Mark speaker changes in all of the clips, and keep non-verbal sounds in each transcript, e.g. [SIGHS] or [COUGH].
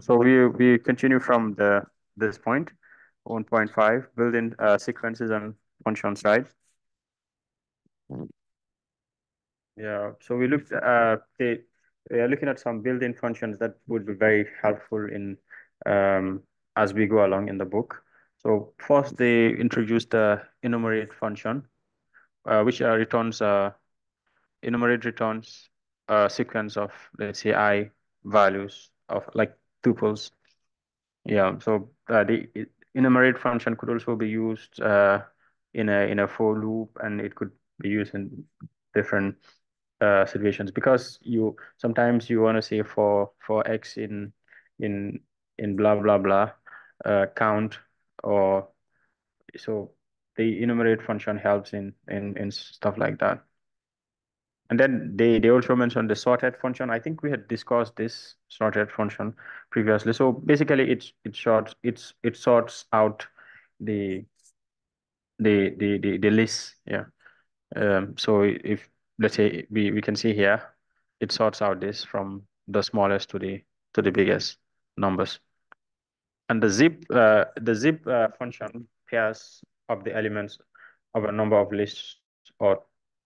Speaker 1: So we we continue from the this point, 1.5, built-in uh, sequences and functions, right? Yeah. So we looked uh the we are looking at some built-in functions that would be very helpful in um as we go along in the book. So first they introduced the enumerate function, uh, which uh, returns uh enumerate returns a sequence of let's say i values of like tuples. Yeah. So uh, the enumerate function could also be used uh, in a in a for loop, and it could be used in different uh, situations because you sometimes you want to say for for x in in in blah blah blah uh, count or so the enumerate function helps in in in stuff like that. And then they, they also mentioned the sorted function. I think we had discussed this sorted function previously. So basically it's it sorts it's it sorts out the the the the, the list. Yeah. Um so if let's say we, we can see here, it sorts out this from the smallest to the to the biggest numbers. And the zip uh, the zip uh, function pairs of the elements of a number of lists or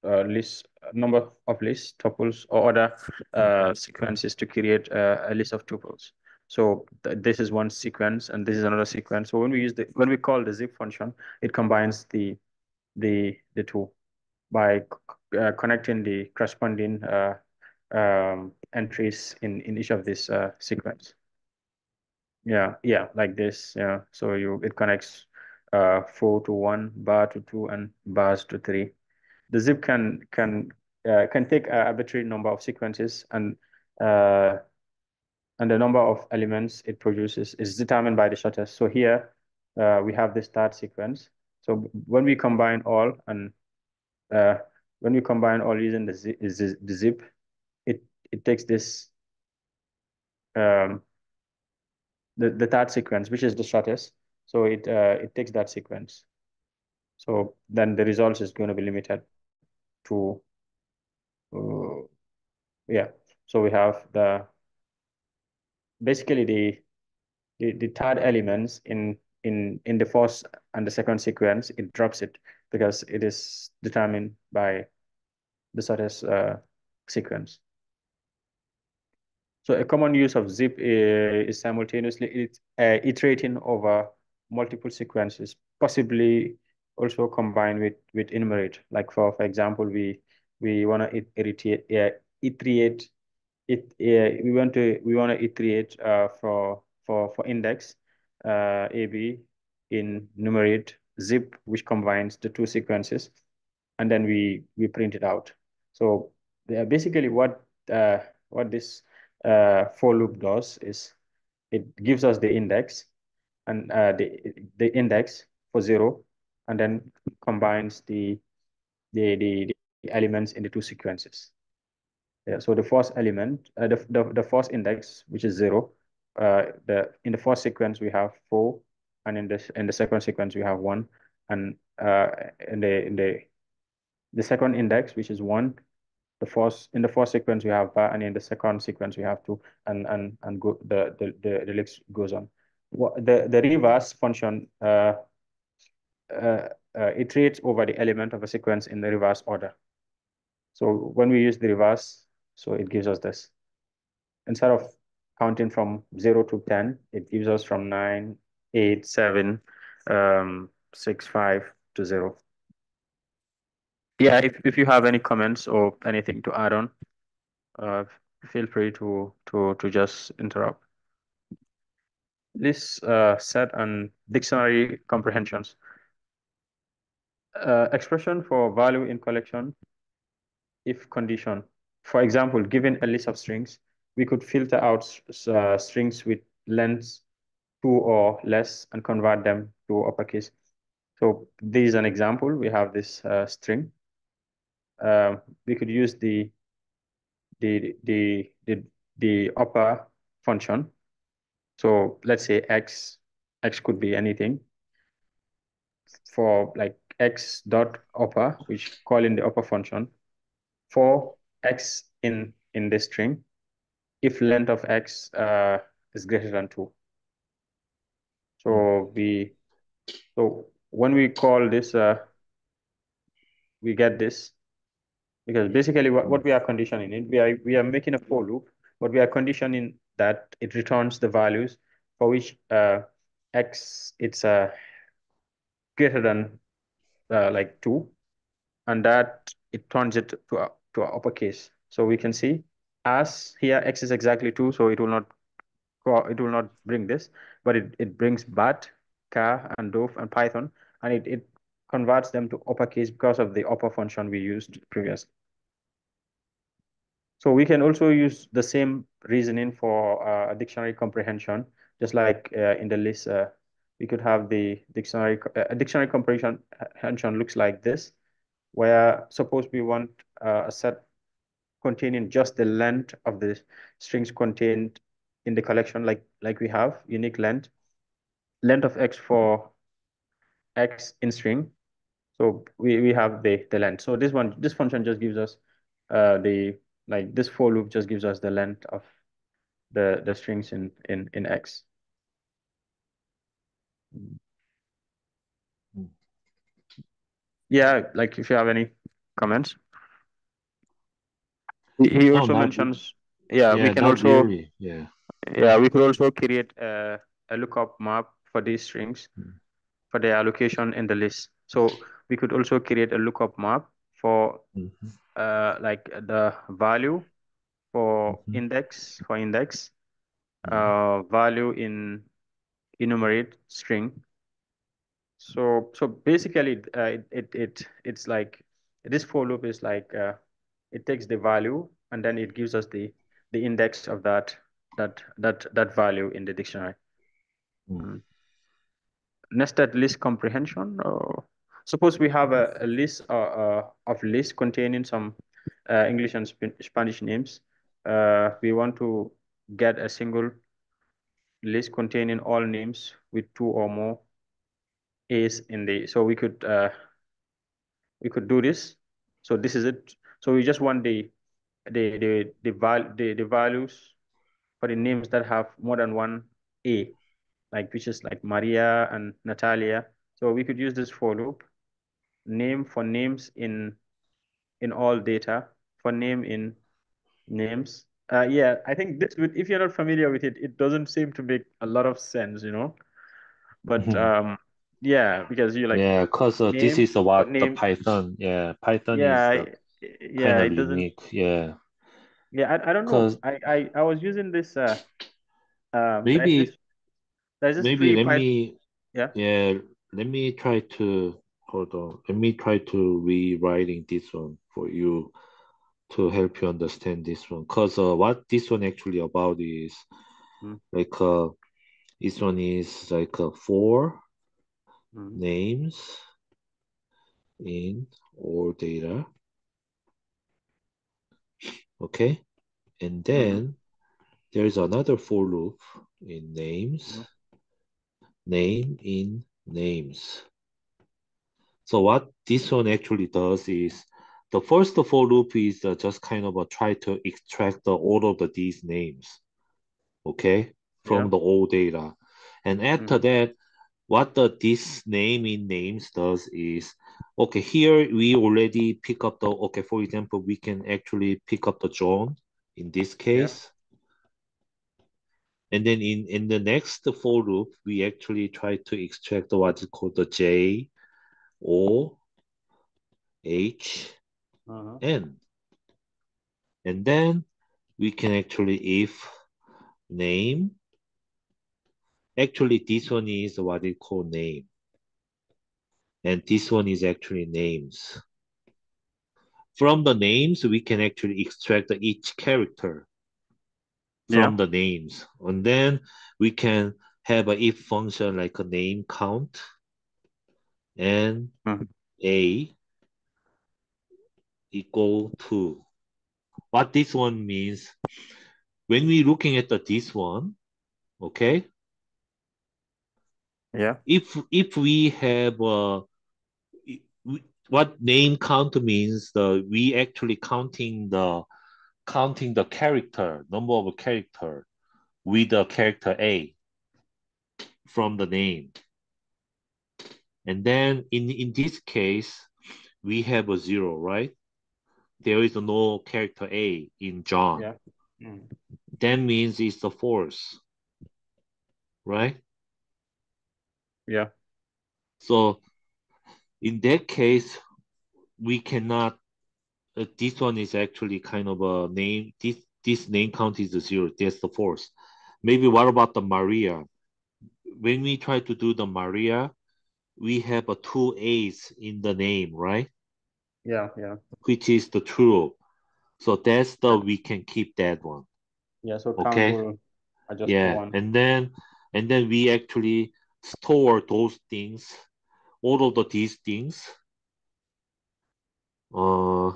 Speaker 1: uh, list number of lists, tuples, or other uh, sequences to create uh, a list of tuples. So th this is one sequence, and this is another sequence. So when we use the when we call the zip function, it combines the the the two by uh, connecting the corresponding uh, um, entries in in each of this uh, sequence. Yeah, yeah, like this. Yeah, so you it connects uh foo to one, bar to two, and baz to three the zip can can uh, can take an arbitrary number of sequences and uh, and the number of elements it produces is determined by the shortest. So here uh, we have the start sequence. So when we combine all and uh, when we combine all using the zip, the zip it it takes this um, the the third sequence, which is the shortest. So it uh, it takes that sequence. So then the result is going to be limited to uh, yeah. So we have the basically the, the the third elements in in in the first and the second sequence it drops it because it is determined by the shortest uh, sequence. So a common use of zip is, is simultaneously uh, iterating over multiple sequences possibly also combined with with enumerate. Like for for example, we we want to iterate uh, iterate it. Uh, we want to we want to iterate uh, for for for index uh, AB in enumerate zip, which combines the two sequences, and then we we print it out. So yeah, basically, what uh, what this uh, for loop does is it gives us the index and uh, the the index for zero and then combines the, the, the, the elements in the two sequences. Yeah, so the first element, uh, the, the, the first index, which is zero, uh, the in the first sequence we have foo, and in the in the second sequence we have one, and uh, in the in the the second index, which is one, the first in the first sequence we have and in the second sequence we have two, and and and go the the the, the list goes on. What the the reverse function uh, iterates over the element of a sequence in the reverse order. So when we use the reverse, so it gives us this. Instead of counting from 0 to 10, it gives us from 9, 8, 7, um, 6, 5 to 0. Yeah, if, if you have any comments or anything to add on, uh, feel free to, to, to just interrupt. This uh, set and dictionary comprehensions uh, expression for value in collection if condition. For example, given a list of strings, we could filter out uh, strings with lengths two or less and convert them to uppercase. So this is an example. We have this uh, string. Uh, we could use the the the the the upper function. So let's say x x could be anything for like x dot upper, which call in the upper function, for x in in the string, if length of x uh, is greater than 2. So we, so when we call this, uh, we get this because basically what, what we are conditioning it, we are, we are making a for loop, but we are conditioning that it returns the values for which uh, x it's uh, greater than uh, like 2 and that it turns it to a, to a uppercase. So we can see as here x is exactly 2, so it will not it will not bring this, but it, it brings bat, car, and dove, and python, and it, it converts them to uppercase because of the upper function we used previously. So we can also use the same reasoning for uh, dictionary comprehension, just like uh, in the list, uh, we could have the dictionary, uh, dictionary comprehension looks like this, where suppose we want uh, a set containing just the length of the strings contained in the collection like like we have unique length length of x for x in string. So we we have the the length. So this one this function just gives us uh the like this for loop just gives us the length of the the strings in in in x yeah like if you have any comments he also oh, mentions yeah, yeah, we can also
Speaker 2: yeah
Speaker 1: yeah, we could also create a, a lookup map for these strings mm. for their allocation in the list. So we could also create a lookup map for mm -hmm. uh, like the value for mm -hmm. index for index, -hmm. uh, value in enumerate string. So so basically, uh, it, it it it's like this for loop is like uh, it takes the value and then it gives us the the index of that that that that value in the dictionary. Mm. Nested list comprehension. Or suppose we have a, a list uh, uh, of lists containing some uh, English and Sp Spanish names. Uh, we want to get a single list containing all names with two or more A's in the. So we could uh, we could do this. So this is it. So we just want the the the the, val the, the values for the names that have more than one A, like which is like Maria and Natalia. So we could use this for loop, name for names in in all data, for name in names. Uh, yeah, I think this if you're not familiar with it, it doesn't seem to make a lot of sense, you know. But mm -hmm. um, yeah, because you like
Speaker 2: yeah, because uh, this is about name, the Python. Yeah, Python yeah, is uh, yeah, it doesn't unique. Yeah,
Speaker 1: yeah, I, I don't know. I, I I was using this. Uh,
Speaker 2: um, maybe this, this maybe let me. Yeah. Yeah. Let me try to hold on. Let me try to rewriting this one for you to help you understand this one. Cause uh, what this one actually about is hmm. like uh, this one is like uh, four hmm. names in all data okay and mm-hmm. then mm -hmm. there's another for loop in names mm -hmm. name in names so what this one actually does is the first for loop is uh, just kind of a try to extract the all of the, these names okay from yeah. the old data and after mm -hmm. that what the this name in names does is okay here we already pick up the okay for example we can actually pick up the John in this case yeah. and then in in the next for loop we actually try to extract what is called the J O H uh -huh. N and then we can actually if name Actually, this one is what they call name. And this one is actually names. From the names, we can actually extract each character from yeah. the names. And then we can have a if function like a name count and -hmm. a equal to. What this one means, when we're looking at the, this one, okay,
Speaker 1: yeah.
Speaker 2: If if we have uh, what name count means the we actually counting the counting the character number of character with a character A from the name. And then in, in this case, we have a zero, right? There is no character A in John.
Speaker 1: Yeah. Mm.
Speaker 2: That means it's the false, right?
Speaker 1: Yeah.
Speaker 2: So in that case, we cannot, uh, this one is actually kind of a name, this, this name count is a zero, that's the false. Maybe what about the Maria? When we try to do the Maria, we have a two A's in the name, right?
Speaker 1: Yeah, yeah.
Speaker 2: Which is the true. So that's the we can keep that one.
Speaker 1: Yeah, so
Speaker 2: Okay. yeah,
Speaker 1: one.
Speaker 2: and then and then we actually store those things, all of the these things. Uh,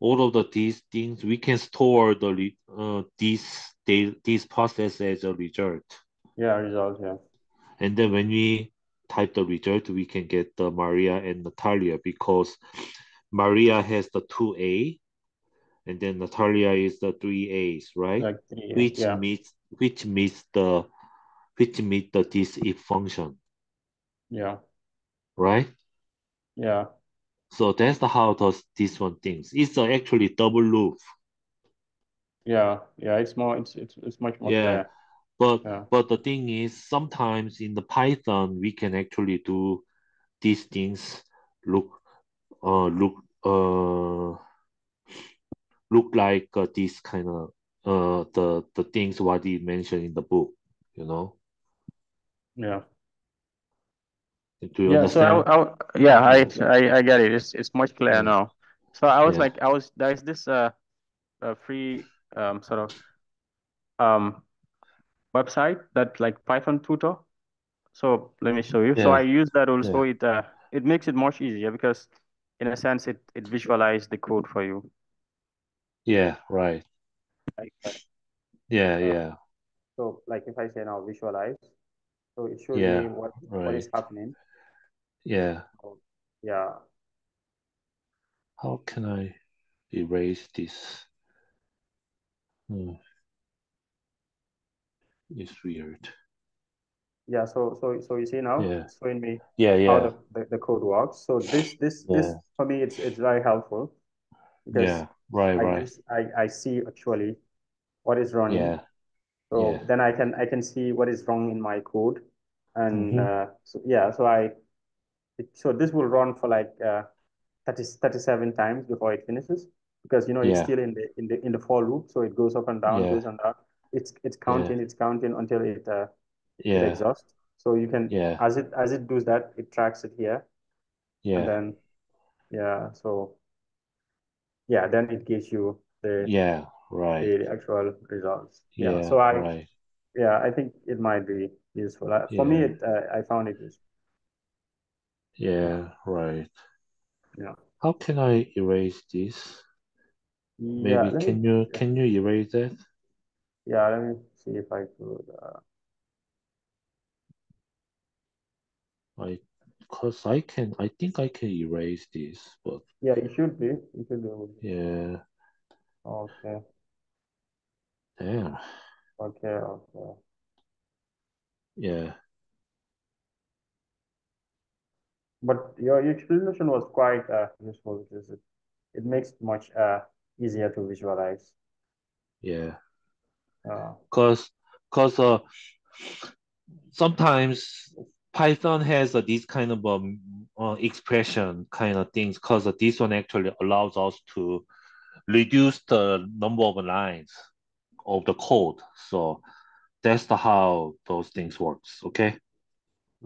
Speaker 2: all of the these things we can store the uh these they these process as a result,
Speaker 1: Yeah, result, yeah.
Speaker 2: and then when we type the result, we can get the Maria and Natalia because Maria has the two A, and then Natalia is the three A's, right?
Speaker 1: Like three,
Speaker 2: which
Speaker 1: yeah.
Speaker 2: meets which meets the which meet the this if function,
Speaker 1: Yeah,
Speaker 2: right?
Speaker 1: yeah.
Speaker 2: So that's how does this one thinks. It's actually double loop.
Speaker 1: Yeah, yeah, it's more it's it's it's much more
Speaker 2: Yeah.
Speaker 1: clear.
Speaker 2: But
Speaker 1: Yeah.
Speaker 2: but the thing is sometimes in the Python we can actually do these things look look uh look like uh, this kind of uh the the things what he mentioned in the book, you know.
Speaker 1: Yeah.
Speaker 2: Do you
Speaker 1: Yeah, so I. I, yeah, I, I, I get it. It's, it's much clearer
Speaker 2: Yeah.
Speaker 1: now. So I was
Speaker 2: Yeah.
Speaker 1: like, I was, there's this, uh, uh free, um, sort of, um, website that like Python tutor. So let me show you. So I use that also. It, uh, it makes it much easier because in a sense, it, it visualizes the code for you.
Speaker 2: Yeah, right.
Speaker 1: Like,
Speaker 2: Yeah,
Speaker 1: Uh,
Speaker 2: yeah.
Speaker 1: so like if I say now visualize, so it shows
Speaker 2: Yeah,
Speaker 1: me what, what is happening.
Speaker 2: Yeah.
Speaker 1: Yeah.
Speaker 2: How can I erase this? Hmm. It's weird.
Speaker 1: Yeah, so so so you see now
Speaker 2: Yeah.
Speaker 1: it's showing me
Speaker 2: Yeah,
Speaker 1: how
Speaker 2: yeah,
Speaker 1: the, the, the code works. So this this this for me it's it's very helpful because
Speaker 2: yeah. Right,
Speaker 1: I
Speaker 2: right.
Speaker 1: use I, I see actually what is running.
Speaker 2: Yeah,
Speaker 1: So
Speaker 2: yeah.
Speaker 1: then I can I can see what is wrong in my code. And
Speaker 2: Mhm.
Speaker 1: uh, so yeah, so I it, so this will run for like uh 30, 37 times before it finishes because you know it's still in the in the in the for loop, so it goes up and down,
Speaker 2: Yeah.
Speaker 1: goes and down. It's it's counting, it's counting until it uh it
Speaker 2: Yeah,
Speaker 1: exhaust. So you can
Speaker 2: yeah,
Speaker 1: as it as it does that, it tracks it here, Yeah. and
Speaker 2: yeah,
Speaker 1: then yeah, so yeah, then it gives you the
Speaker 2: yeah, right.
Speaker 1: the actual results. Yeah,
Speaker 2: Yeah,
Speaker 1: so I
Speaker 2: right.
Speaker 1: yeah, I think it might be useful. Uh, For me, it uh, I found it useful.
Speaker 2: Yeah, right.
Speaker 1: Yeah.
Speaker 2: How can I erase this?
Speaker 1: Yeah,
Speaker 2: Maybe
Speaker 1: let
Speaker 2: can
Speaker 1: me
Speaker 2: you can you erase that?
Speaker 1: yeah, let me see if I could uh,
Speaker 2: I because I can I think I can erase this, but
Speaker 1: yeah, it should be. You should be
Speaker 2: yeah,
Speaker 1: Okay,
Speaker 2: damn.
Speaker 1: okay, okay.
Speaker 2: Yeah,
Speaker 1: But your, your explanation was quite uh, useful because it, it makes it much uh, easier to visualize.
Speaker 2: yeah.
Speaker 1: Uh,
Speaker 2: Cause cause uh sometimes Python has uh, this kind of um uh, expression kind of things because uh, this one actually allows us to reduce the number of lines of the code. So that's the how those things works. Okay.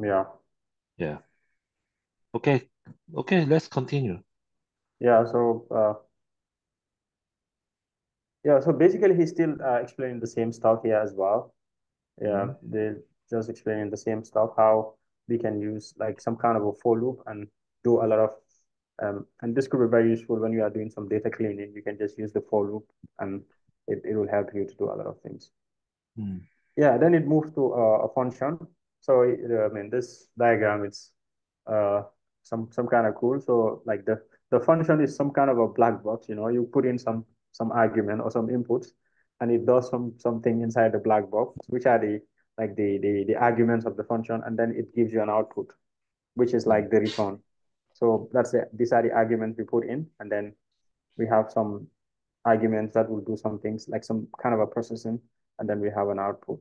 Speaker 1: yeah,
Speaker 2: Yeah. Okay. Okay. Let's continue.
Speaker 1: yeah. So uh, yeah, so basically he's still uh, explaining the same stuff here as well. Yeah, they just explaining the same stuff how we can use like some kind of a for loop and do a lot of um, and this could be very useful when you are doing some data cleaning. You can just use the for loop and it, it will help you to do a lot of things.
Speaker 2: Mm.
Speaker 1: Yeah, then it moves to uh, a function. So uh, I mean, this diagram is uh, some some kind of cool. So like the the function is some kind of a black box. You know, you put in some some argument or some inputs, and it does some something inside the black box, which are the like the, the, the arguments of the function, and then it gives you an output, which is like the return. So that's the, these are the arguments we put in, and then we have some arguments that will do some things like some kind of a processing, and then we have an output,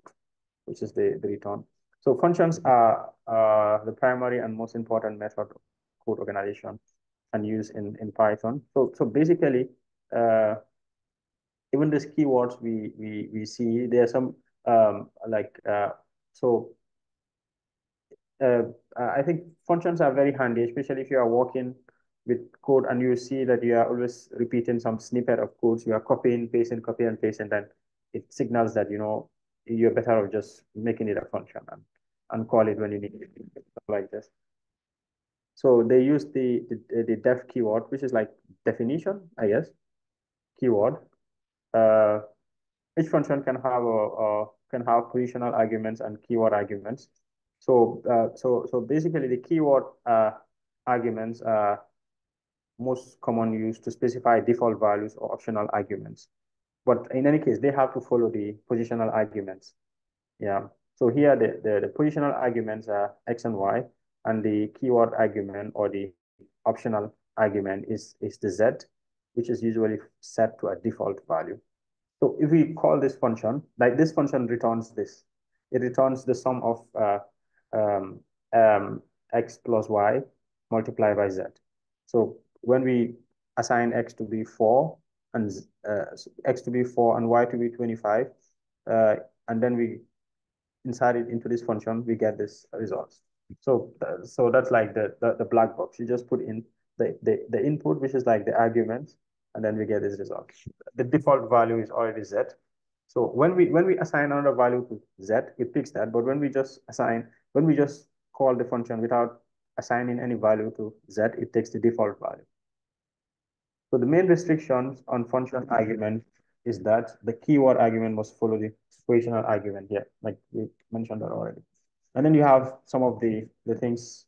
Speaker 1: which is the, the return. So functions are uh, the primary and most important method of code organization and use in, in Python. So, so basically, uh, even these keywords we, we, we see, there are some um, like, uh, so uh, I think functions are very handy, especially if you are working with code and you see that you are always repeating some snippet of codes, you are copying, pasting, copy and paste, and then it signals that, you know, you're better off just making it a function and, and call it when you need it, like this. So they use the, the, the def keyword, which is like definition, I guess, keyword. Uh, each function can have a, a can have positional arguments and keyword arguments. So uh, so so basically the keyword uh, arguments are most common used to specify default values or optional arguments. But in any case, they have to follow the positional arguments. Yeah. So here the, the, the positional arguments are X and Y, and the keyword argument or the optional argument is, is the Z, which is usually set to a default value. So if we call this function, like this function returns this, it returns the sum of uh, um, um, x plus y multiplied by z. So when we assign x to be 4 and uh, x to be 4 and y to be 25, uh, and then we insert it into this function, we get this results. So, uh, so that's like the, the, the black box. You just put in the, the, the input, which is like the arguments, and then we get this result. The default value is already z. So when we when we assign another value to z, it picks that. But when we just assign, when we just call the function without assigning any value to z, it takes the default value. So the main restrictions on function argument is that the keyword argument must follow the positional argument here, like we mentioned that already. And then you have some of the, the things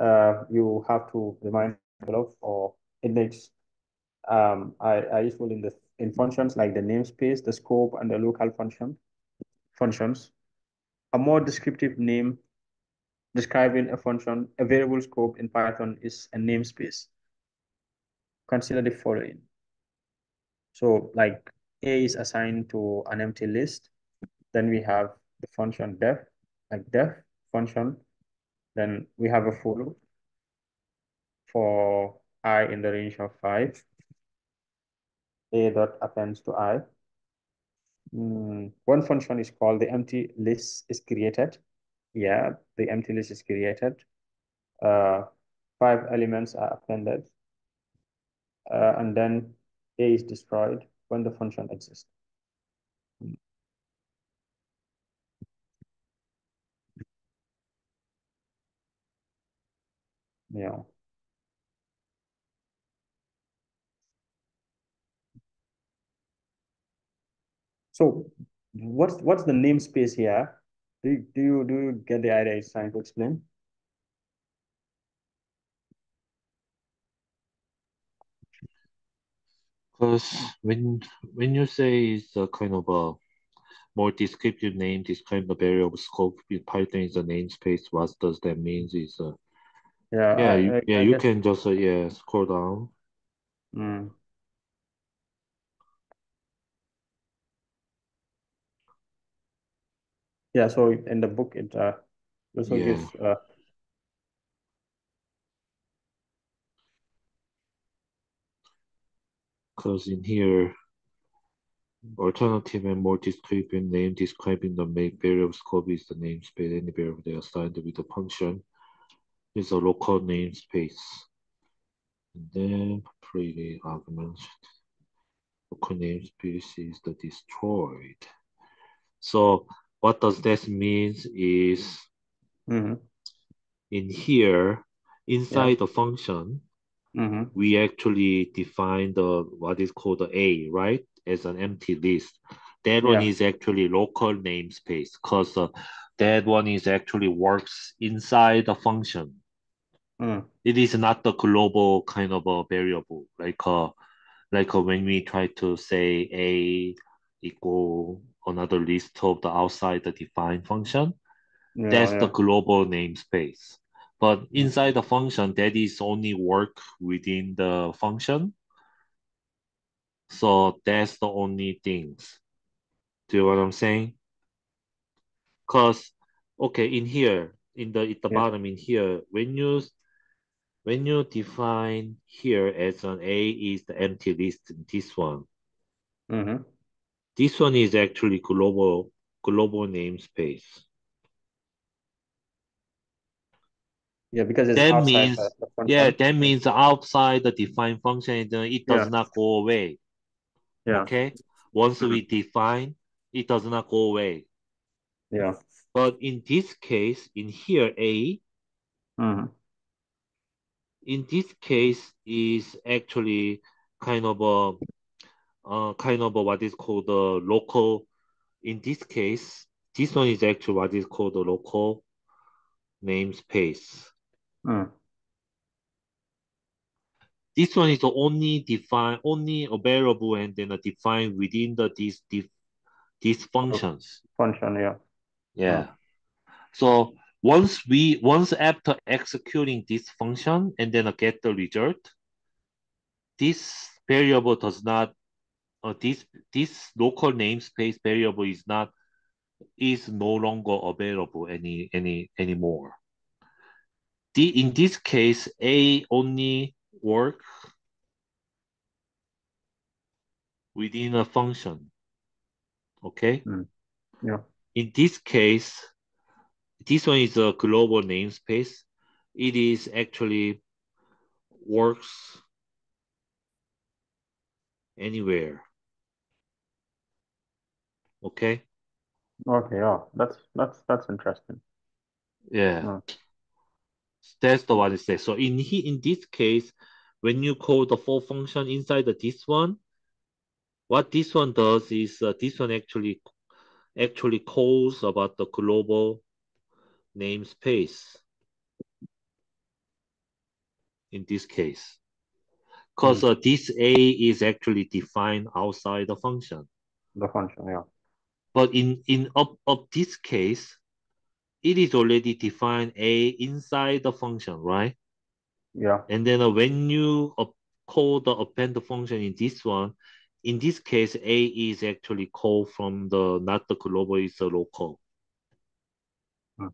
Speaker 1: uh, you have to remind of or index um, are, are useful in the in functions like the namespace, the scope, and the local function functions. A more descriptive name describing a function, a variable scope in Python is a namespace. Consider the following. So like A is assigned to an empty list. Then we have the function def, like def function. Then we have a for loop for i in the range of 5 a dot appends to i. Mm, one function is called the empty list is created. Yeah, the empty list is created. Uh, five elements are appended. Uh, and then a is destroyed when the function exists. Mm. Yeah. So what's what's the namespace here? Do you, do you do you get the idea it's trying to explain?
Speaker 2: Because when when you say it's a kind of a more descriptive name, this describe the variable scope in Python is a namespace. What does that mean? Is uh,
Speaker 1: Yeah,
Speaker 2: yeah,
Speaker 1: I,
Speaker 2: you,
Speaker 1: I,
Speaker 2: yeah,
Speaker 1: I
Speaker 2: you
Speaker 1: guess.
Speaker 2: can just uh, yeah scroll down.
Speaker 1: Mm. Yeah, so in the book it uh, also
Speaker 2: Yeah,
Speaker 1: gives uh,
Speaker 2: because in here, alternative and more descriptive name describing the make variable scope is the namespace. Any variable they assigned with the function is a local namespace. And then pretty argument. Local namespace is the destroyed. So what does that mean is
Speaker 1: mhm,
Speaker 2: in here,
Speaker 1: yeah.
Speaker 2: inside the function,
Speaker 1: hmm
Speaker 2: we actually define the what is called the A, right? As an empty list. That one is actually local namespace because uh, that one is actually works inside the function.
Speaker 1: Mm.
Speaker 2: It is not the global kind of a variable like uh like uh, when we try to say A equal another list of the outside the define function.
Speaker 1: Yeah,
Speaker 2: That's
Speaker 1: yeah.
Speaker 2: the global namespace. But inside the function, that is only work within the function. So that's the only things. Do you know what I'm saying? Because okay, in here, in the at the
Speaker 1: Yeah.
Speaker 2: bottom in here, when you when you define here as an A is the empty list, this one.
Speaker 1: Mm-hmm.
Speaker 2: This one is actually global global namespace.
Speaker 1: Yeah, because it's
Speaker 2: That
Speaker 1: outside
Speaker 2: means yeah, that means outside the defined function, it does
Speaker 1: Yeah.
Speaker 2: not go away.
Speaker 1: Yeah.
Speaker 2: Okay. Once we define, it does not go away.
Speaker 1: Yeah.
Speaker 2: But in this case, in here, A,
Speaker 1: Mm-hmm.
Speaker 2: in this case is actually kind of a uh, kind of what is called the local. In this case, this one is actually what is called the local namespace.
Speaker 1: Mm.
Speaker 2: This one is only defined, only available, and then defined within the these these, these functions.
Speaker 1: Function, yeah.
Speaker 2: Yeah. So once we once after executing this function and then get the result, this variable does not uh, this this local namespace variable is not is no longer available any any anymore. The, in this case, A only work within a function. Okay.
Speaker 1: Yeah.
Speaker 2: In this case, this one is a global namespace. It is actually works anywhere. Okay.
Speaker 1: Okay, yeah. That's that's that's interesting.
Speaker 2: Yeah. That's the one it says. So in he in this case, when you call the for function inside the this one, what this one does is uh, this one actually actually calls about the global namespace in this case. Because uh, this A is actually defined outside the function.
Speaker 1: The function, yeah.
Speaker 2: But in, in of, of this case, it is already defined A inside the function, right?
Speaker 1: Yeah.
Speaker 2: And then uh, when you uh, call the append function in this one, in this case, A is actually called from the, not the global, it's the local.
Speaker 1: Hmm.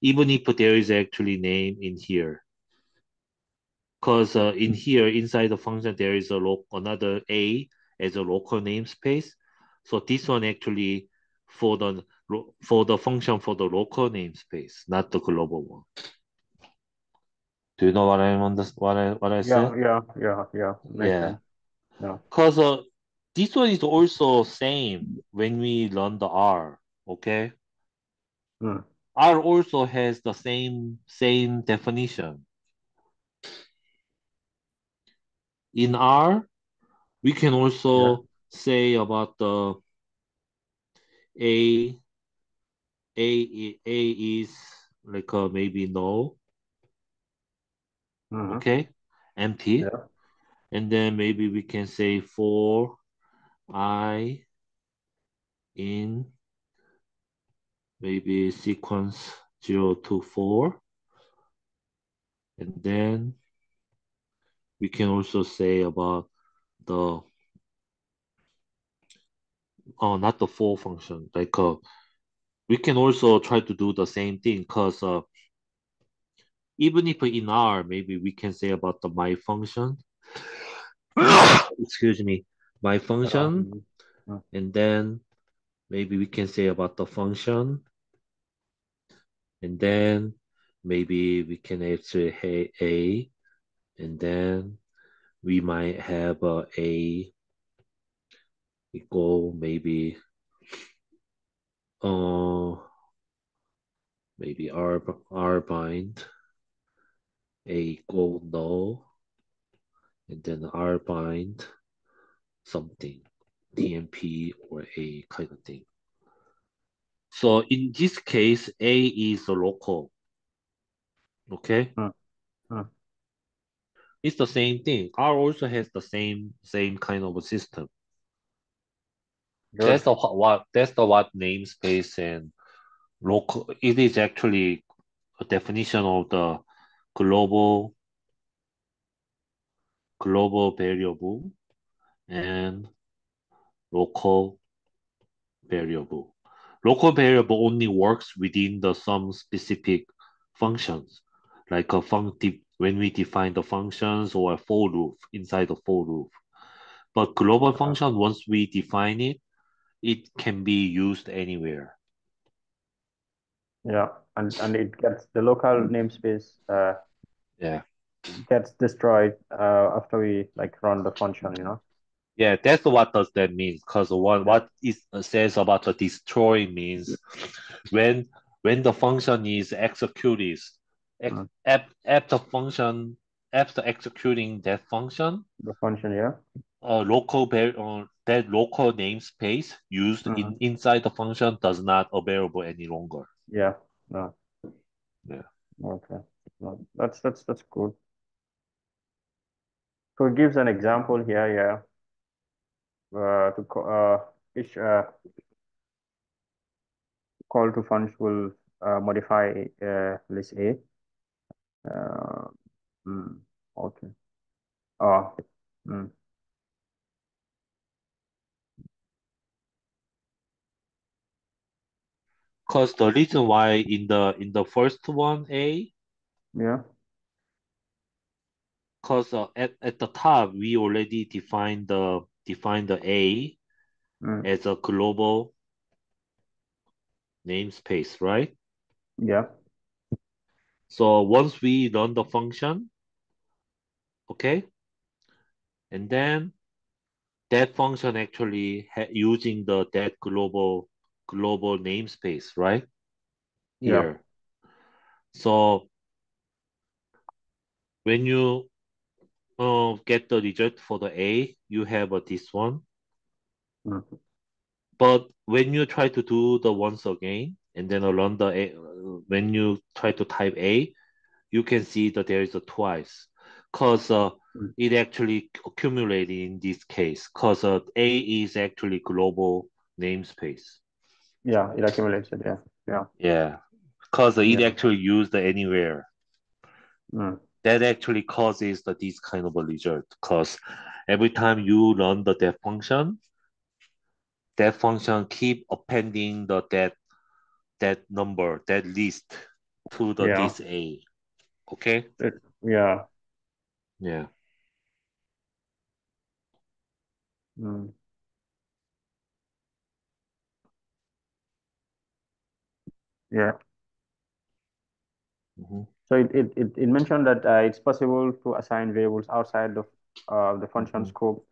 Speaker 2: Even if there is actually name in here. Because uh, in here, inside the function, there is a local another A as a local namespace. So this one actually for the for the function for the local namespace, not the global one. Do you know what I this, what I what I
Speaker 1: Yeah,
Speaker 2: said?
Speaker 1: yeah, yeah, yeah.
Speaker 2: Yeah.
Speaker 1: sense. Yeah.
Speaker 2: Because uh, this one is also same when we learn the R. Okay.
Speaker 1: Mm.
Speaker 2: R also has the same same definition. In R, we can also say about the A. A A is like uh, maybe no.
Speaker 1: Mhm.
Speaker 2: Okay, empty.
Speaker 1: Yeah.
Speaker 2: And then maybe we can say for I in maybe sequence zero to four. And then we can also say about the oh not the full function like uh we can also try to do the same thing because uh even if in R maybe we can say about the my function [COUGHS] excuse me my function.
Speaker 1: Mm.
Speaker 2: and then maybe we can say about the function and then maybe we can actually have a and then we might have a, a equal maybe uh maybe r rbind a equal null and then rbind something tmp or a kind of thing. So in this case a is a local. Okay. It's the same thing. R also has the same same kind of a system. That's the what that's the what namespace and local. It is actually a definition of the global global variable and local variable. Local variable only works within the some specific functions, like a function when we define the functions or a for loop inside the for loop. But global function, once we define it, it can be used anywhere.
Speaker 1: Yeah, and and it gets the local namespace uh
Speaker 2: Yeah.
Speaker 1: gets destroyed uh after we like run the function, you know.
Speaker 2: Yeah, that's what does that mean? Because what what it says about the destroy means when when the function is executed, ex,
Speaker 1: Mm.
Speaker 2: ap- after function after executing that function,
Speaker 1: The function, yeah.
Speaker 2: uh, local var- uh, that local namespace used in inside the function does not available any longer.
Speaker 1: Yeah. No.
Speaker 2: Yeah.
Speaker 1: Okay. No, that's that's that's good. So it gives an example here, yeah. Uh, to co- uh, each uh, call to function will uh, modify uh, list A. Uh, mm, okay. Oh, mm,
Speaker 2: Because the reason why in the in the first one A,
Speaker 1: yeah.
Speaker 2: because uh, at, at the top we already defined the define the A
Speaker 1: Mm,
Speaker 2: as a global namespace, right?
Speaker 1: yeah.
Speaker 2: So once we run the function, okay, and then that function actually using the that global global namespace, right?
Speaker 1: Yeah.
Speaker 2: Here. So when you uh, get the result for the A, you have uh, this one.
Speaker 1: Mm,
Speaker 2: But when you try to do the once again, and then run the A, when you try to type A, you can see that there is a twice, cause uh,
Speaker 1: Mm.
Speaker 2: it actually accumulated in this case, cause uh, A is actually global namespace.
Speaker 1: yeah. It accumulates it. Yeah. Yeah.
Speaker 2: Yeah, cause uh, it
Speaker 1: Yeah.
Speaker 2: actually used anywhere.
Speaker 1: Mm,
Speaker 2: That actually causes the, this kind of a result, cause every time you run the that function, that function keep appending the that that number, that list to the
Speaker 1: Yeah.
Speaker 2: this A. Okay?
Speaker 1: it, yeah.
Speaker 2: Yeah.
Speaker 1: Mm, yeah.
Speaker 2: Mhm.
Speaker 1: So it, it, it, it mentioned that uh, it's possible to assign variables outside of uh, the function
Speaker 2: Mhm.
Speaker 1: scope,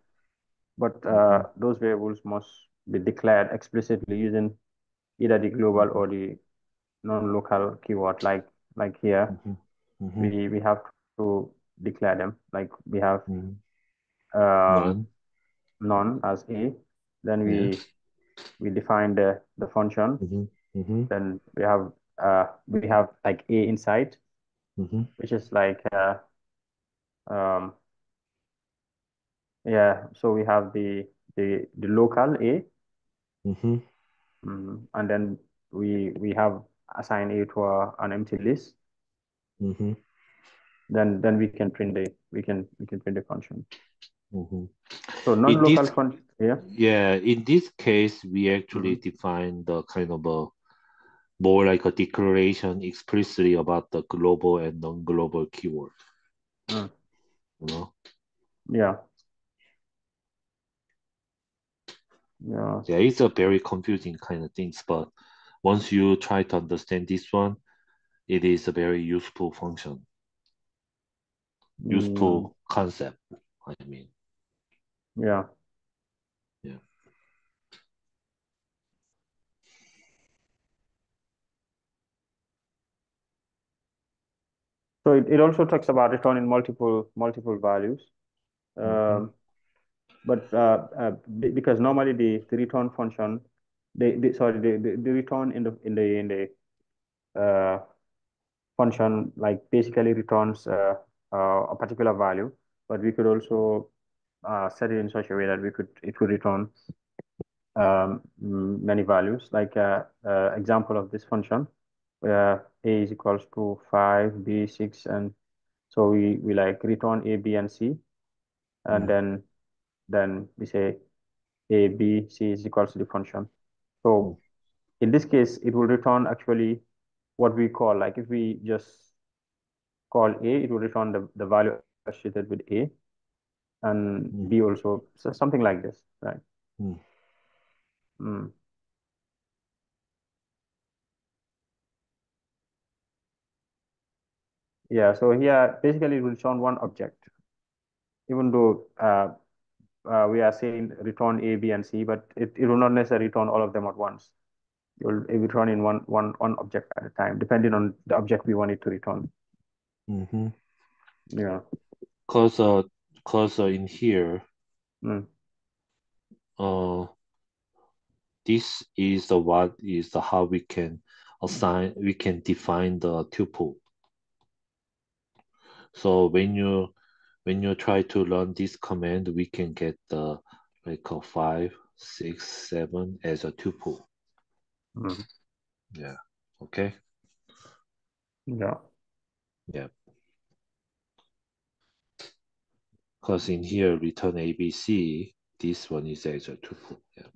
Speaker 1: but uh, those variables must be declared explicitly using either the global or the non-local keyword. Like like here,
Speaker 2: Mhm. Mhm.
Speaker 1: we we have to declare them. Like we have um,
Speaker 2: None.
Speaker 1: none as a, then we
Speaker 2: Yes.
Speaker 1: we define the the function.
Speaker 2: Mhm. Mhm.
Speaker 1: Then we have uh we have like a inside, which is like uh, um yeah. So we have the the the local a,
Speaker 2: Mhm.
Speaker 1: Mm, and then we we have assign it to a, an empty list.
Speaker 2: Mhm.
Speaker 1: Then then we can print the we can we can print the function.
Speaker 2: Mhm.
Speaker 1: So non-local
Speaker 2: this,
Speaker 1: function, yeah.
Speaker 2: yeah, in this case, we actually define the kind of a more like a declaration explicitly about the global and non-global keyword.
Speaker 1: Mm.
Speaker 2: You know?
Speaker 1: Yeah. Yeah.
Speaker 2: there is a very confusing kind of things, but once you try to understand this one, it is a very useful function,
Speaker 1: Mm,
Speaker 2: useful concept. I mean,
Speaker 1: yeah.
Speaker 2: Yeah.
Speaker 1: So it, it also talks about returning multiple multiple values.
Speaker 2: Mhm.
Speaker 1: Um, but uh, uh, be- because normally the, the return function, the, the sorry, the, the, the return in the in the in the uh, function like basically returns uh, uh, a particular value. but we could also uh, set it in such a way that we could it could return um, many values. Like a, uh, uh, example of this function, where a is equals to five, b six, and so we we like return a, b, and c, and mm. then then we say a, b, c is equals to the function. So mm. in this case, it will return actually what we call like if we just call a, it will return the, the value associated with a, and mm. b also so something like this, right? Mm. Mm. Yeah, so here basically it will return one object, even though uh, uh, we are saying return A, B, and C, but it, it will not necessarily return all of them at once. It will, return in one, one, one object at a time, depending on the object we want it to return.
Speaker 2: Mm-hmm.
Speaker 1: Yeah.
Speaker 2: Closer, closer in here, mm. uh, this is the what is the how we can assign we can define the tuple. So when you when you try to run this command, we can get the like a five, six, seven as a tuple.
Speaker 1: Mm.
Speaker 2: Yeah. Okay.
Speaker 1: Yeah.
Speaker 2: Yeah. Because in here return ABC, this one is as a tuple. Yeah.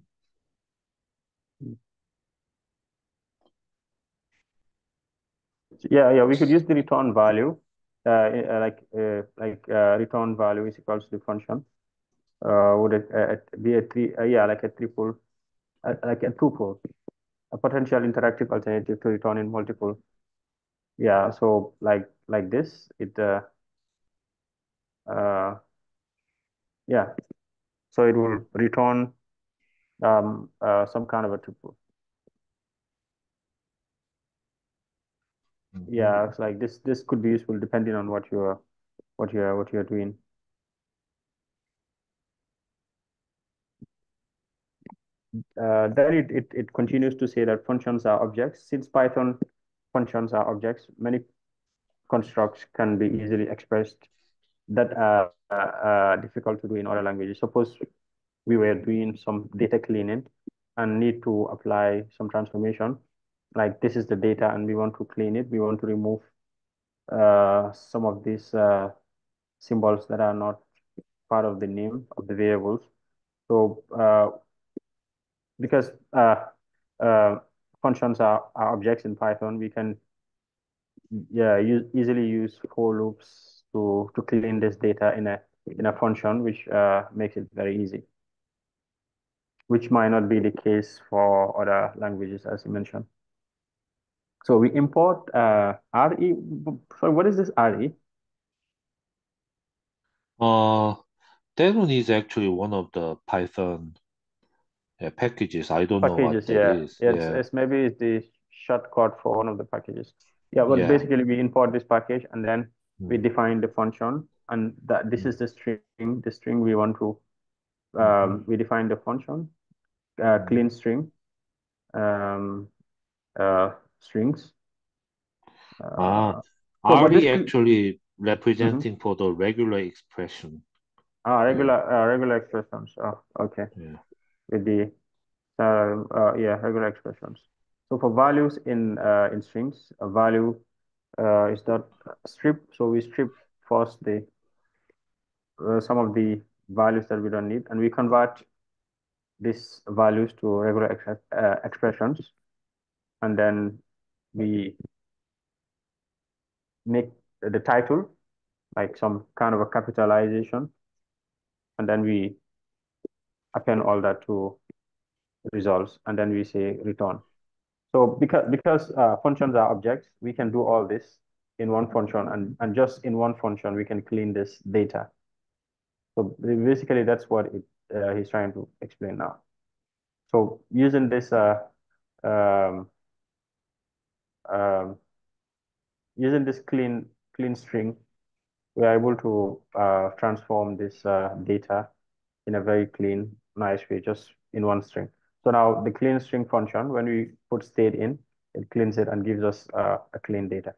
Speaker 1: Yeah, yeah, we could use the return value, like uh, like uh, return value is equals to the function. Uh, would it uh, be a three? Uh, yeah, like a triple, uh, like a tuple, a potential interactive alternative to return in multiple. Yeah, so like like this, it uh, uh yeah, so it will return um uh, some kind of a tuple. Yeah, it's like this this could be useful depending on what you're what you're what you're doing. Uh, then it, it, it continues to say that functions are objects. Since Python functions are objects, many constructs can be easily expressed that are uh, uh, difficult to do in other languages. Suppose we were doing some data cleaning and need to apply some transformation like this is the data and we want to clean it. We want to remove uh, some of these uh, symbols that are not part of the name of the variables. So uh, because uh, uh, functions are, are objects in Python, we can yeah use, easily use for loops to to clean this data in a in a function, which uh, makes it very easy. Which might not be the case for other languages, as you mentioned. So we import uh, RE. Sorry, what is this RE?
Speaker 2: Uh, that one is actually one of the Python uh, packages. I don't know what
Speaker 1: Packages,
Speaker 2: that
Speaker 1: yeah.
Speaker 2: is.
Speaker 1: It's,
Speaker 2: Yeah,
Speaker 1: it's maybe it's the shortcut for one of the packages. Yeah, but
Speaker 2: yeah.
Speaker 1: basically we import this package and then we
Speaker 2: Mm,
Speaker 1: define the function and that this
Speaker 2: mm,
Speaker 1: is the string, the string we want to,
Speaker 2: mhm,
Speaker 1: um, we define the function, uh,
Speaker 2: mm.
Speaker 1: clean string, um, uh, strings.
Speaker 2: Ah,
Speaker 1: Uh, so, this,
Speaker 2: we
Speaker 1: cl-
Speaker 2: actually representing for the regular expression?
Speaker 1: Ah,
Speaker 2: Yeah,
Speaker 1: regular, uh, regular expressions. Oh, okay.
Speaker 2: yeah.
Speaker 1: With the um, uh, yeah, regular expressions. So for values in uh, in strings, a value uh, is that strip. So we strip first the uh, some of the values that we don't need, and we convert these values to regular ex uh, expressions, and then we make the title like some kind of a capitalization, and then we append all that to results, and then we say return. So because because uh, functions are objects, we can do all this in one function, and and just in one function we can clean this data. So basically, that's what it, uh, he's trying to explain now. So using this uh, um, um, using this clean clean string, we are able to uh, transform this uh, data in a very clean, nice way, just in one string. So now the clean string function, when we put state in, it cleans it and gives us uh, a clean data.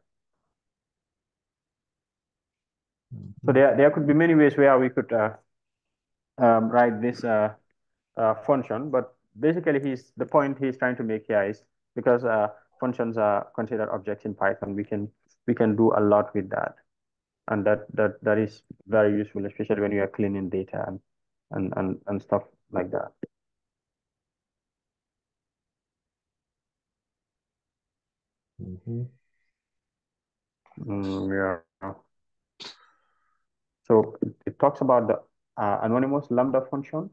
Speaker 1: So there, there could be many ways where we could uh, um, write this uh, uh, function, but basically he's the point he's trying to make here is because functions are considered objects in Python, we can we can do a lot with that, and that that that is very useful, especially when you are cleaning data and and and, and stuff like that.
Speaker 2: Mm -hmm.
Speaker 1: mm, yeah. So it, it talks about the uh, anonymous lambda function.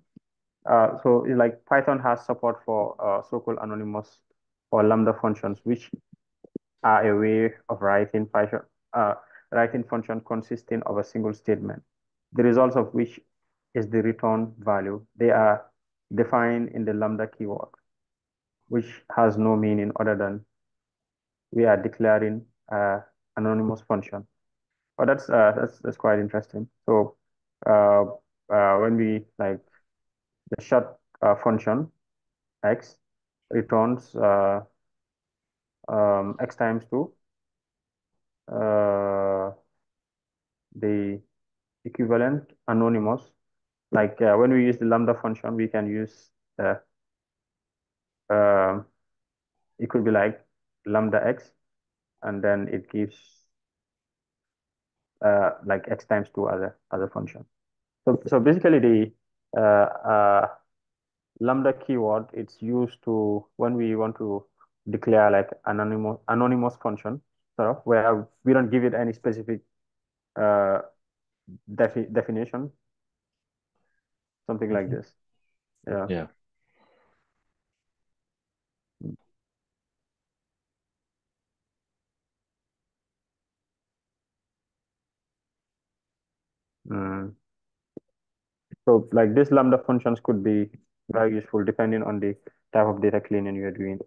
Speaker 1: Uh, so like Python has support for uh, so-called anonymous or lambda functions, which are a way of writing Python, uh, writing function consisting of a single statement, the results of which is the return value. They are defined in the lambda keyword, which has no meaning other than we are declaring an anonymous function. Oh, that's uh, that's that's quite interesting. So uh, uh, when we like the short uh, function x returns uh, um, x times two uh, the equivalent anonymous. Like uh, when we use the lambda function we can use uh, it could be like lambda x and then it gives uh, like x times two other other function. So so basically the uh, uh, lambda keyword it's used to when we want to declare like anonymous anonymous function sort of where we don't give it any specific uh, defi definition something like this yeah
Speaker 2: Yeah.
Speaker 1: Mm. So like this lambda functions could be very useful depending on the type of data cleaning you're doing.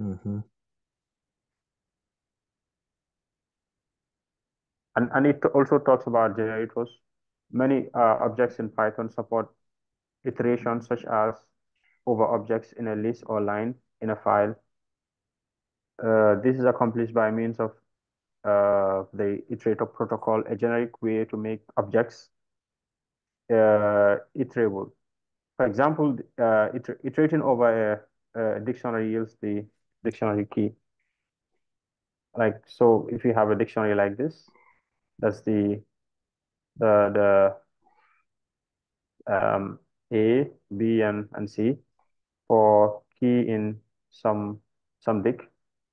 Speaker 2: Mm-hmm.
Speaker 1: And, and it also talks about generators. Many uh, objects in Python support iterations such as over objects in a list or line in a file. Uh, this is accomplished by means of uh, the iterator protocol, a generic way to make objects iterable. For example, uh, iter iterating over a, a dictionary yields the dictionary key. Like, so if you have a dictionary like this, that's the, the, the um, A, B, and, and C for key in some, some dic,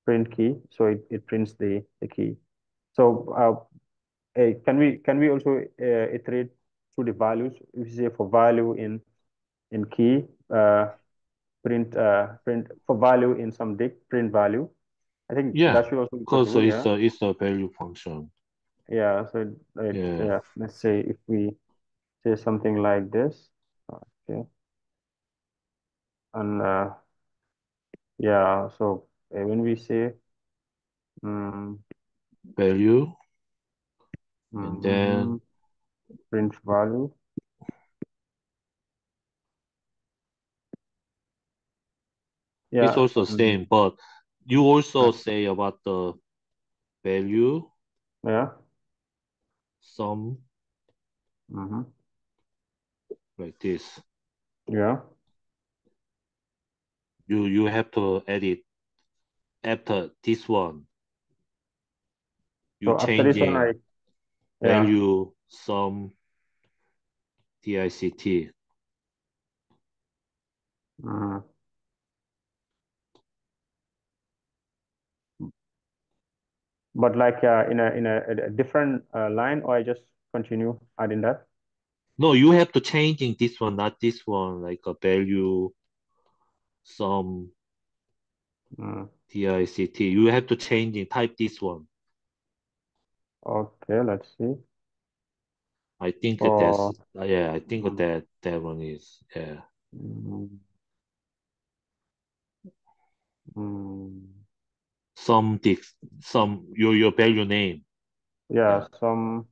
Speaker 1: print key. So it, it prints the, the key. So uh, uh, can we can we also uh, iterate through the values? If you say for value in in key, uh, print uh, print for value in some dic, print value. I think
Speaker 2: Yeah.
Speaker 1: that should also be
Speaker 2: Because
Speaker 1: possible.
Speaker 2: it's
Speaker 1: Yeah.
Speaker 2: a it's a value function.
Speaker 1: Yeah. So it, it,
Speaker 2: Yeah.
Speaker 1: yeah. Let's say if we say something like this. Okay. And uh, yeah. So uh, when we say um,
Speaker 2: Value and then
Speaker 1: print value. Yeah.
Speaker 2: it's also same, but you also say about the value
Speaker 1: Yeah.
Speaker 2: sum
Speaker 1: hmm
Speaker 2: like this.
Speaker 1: Yeah.
Speaker 2: You you have to edit after this one. You
Speaker 1: So after this one, I yeah.
Speaker 2: value sum dict.
Speaker 1: mhm. But like uh, in a in a, a different uh, line, or I just continue adding that.
Speaker 2: No, you have to change in this one, not this one, like a value some
Speaker 1: Mm.
Speaker 2: dict. You have to change in type this one.
Speaker 1: Okay, let's see.
Speaker 2: I think that that's uh, yeah, I think that that one is yeah.
Speaker 1: mm, mm,
Speaker 2: Some dict some your your value name.
Speaker 1: yeah,
Speaker 2: Yeah.
Speaker 1: some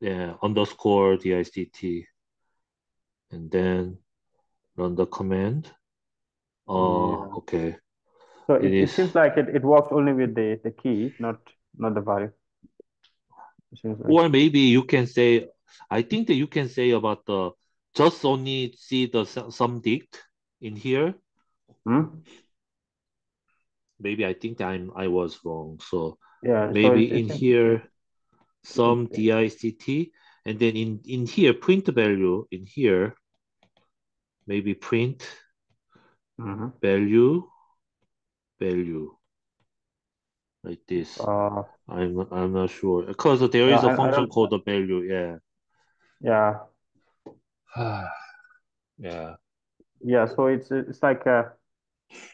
Speaker 2: Yeah, underscore dict. And then run the command. Oh,
Speaker 1: yeah.
Speaker 2: okay.
Speaker 1: So
Speaker 2: It
Speaker 1: it, it
Speaker 2: is
Speaker 1: seems like it, it works only with the, the key, not not the value. Like.
Speaker 2: Or maybe you can say, I think that you can say about the just only see the some dict in here.
Speaker 1: Hmm?
Speaker 2: Maybe I think I'm I was wrong. So
Speaker 1: yeah,
Speaker 2: maybe
Speaker 1: so
Speaker 2: in here some dict and then in in here print value in here maybe print
Speaker 1: mm -hmm.
Speaker 2: value value like this.
Speaker 1: Uh,
Speaker 2: I'm I'm not sure because there is a I, function I called the value. Yeah.
Speaker 1: Yeah. [SIGHS]
Speaker 2: yeah.
Speaker 1: Yeah. So it's it's like uh,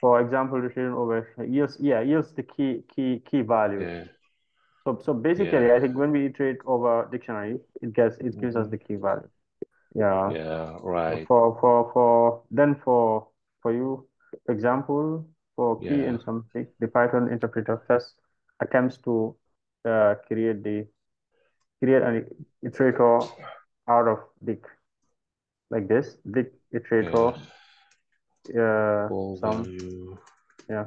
Speaker 1: for example, return over yields. Yeah, yields the key key key value.
Speaker 2: Yeah.
Speaker 1: So so basically, yeah. I think when we iterate over dictionary, it gets it gives us the key value. Yeah.
Speaker 2: Yeah. Right.
Speaker 1: For for for then for for you, example for key yeah. and something, the Python interpreter first attempts to uh, create the create an iterator out of dict like this dict iterator yeah, uh, some
Speaker 2: value.
Speaker 1: yeah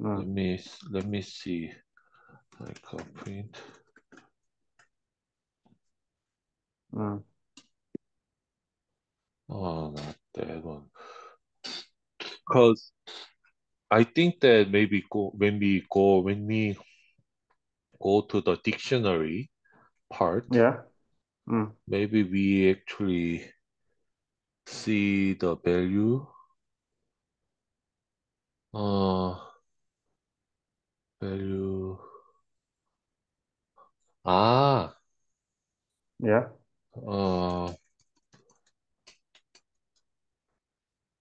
Speaker 2: mm. let me let me see like a print
Speaker 1: mm.
Speaker 2: oh not that one because I think that maybe go when we go when we go to the dictionary part.
Speaker 1: Yeah. Mm.
Speaker 2: Maybe we actually see the value. Uh value. Ah.
Speaker 1: Yeah.
Speaker 2: Uh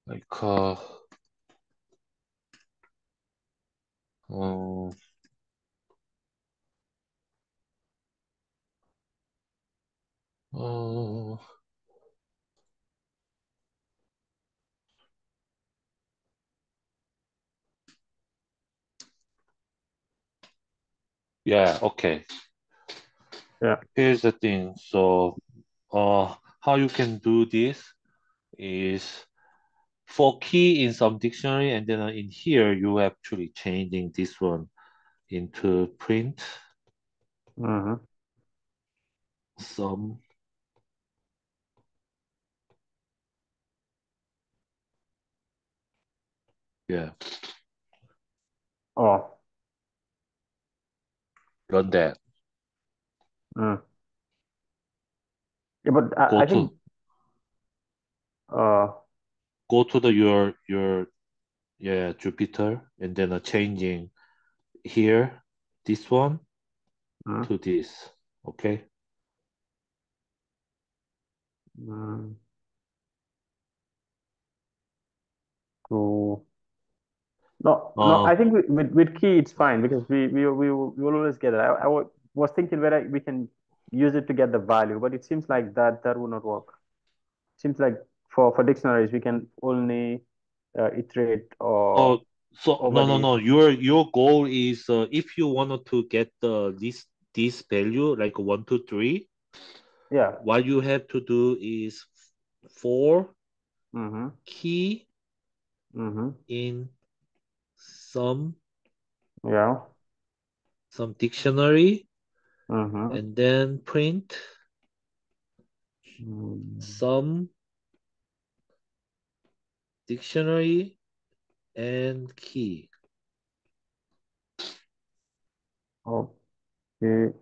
Speaker 2: like uh 어, 어, yeah, okay.
Speaker 1: Yeah.
Speaker 2: Here's the thing. So, uh, how you can do this is for key in some dictionary, and then in here you actually changing this one into print.
Speaker 1: Mm-hmm.
Speaker 2: Some yeah.
Speaker 1: Oh.
Speaker 2: Run that.
Speaker 1: Mm. Yeah, but I,
Speaker 2: go
Speaker 1: I
Speaker 2: to,
Speaker 1: think uh
Speaker 2: go to the your your yeah Jupyter and then uh, changing here this one
Speaker 1: mm.
Speaker 2: to this okay
Speaker 1: mm. so no uh, no I think with, with, with key it's fine because we we we, we will always get it. I, I was thinking whether we can use it to get the value but it seems like that that would not work. Seems like for for dictionaries we can only uh, iterate or
Speaker 2: oh so no no no. Your your goal is uh, if you wanted to get the this this value like one two three
Speaker 1: yeah.
Speaker 2: what you have to do is 4
Speaker 1: mm-hmm.
Speaker 2: key
Speaker 1: mm-hmm.
Speaker 2: in some
Speaker 1: yeah
Speaker 2: some dictionary
Speaker 1: mm-hmm.
Speaker 2: and then print
Speaker 1: mm.
Speaker 2: some dictionary and key.
Speaker 1: Okay.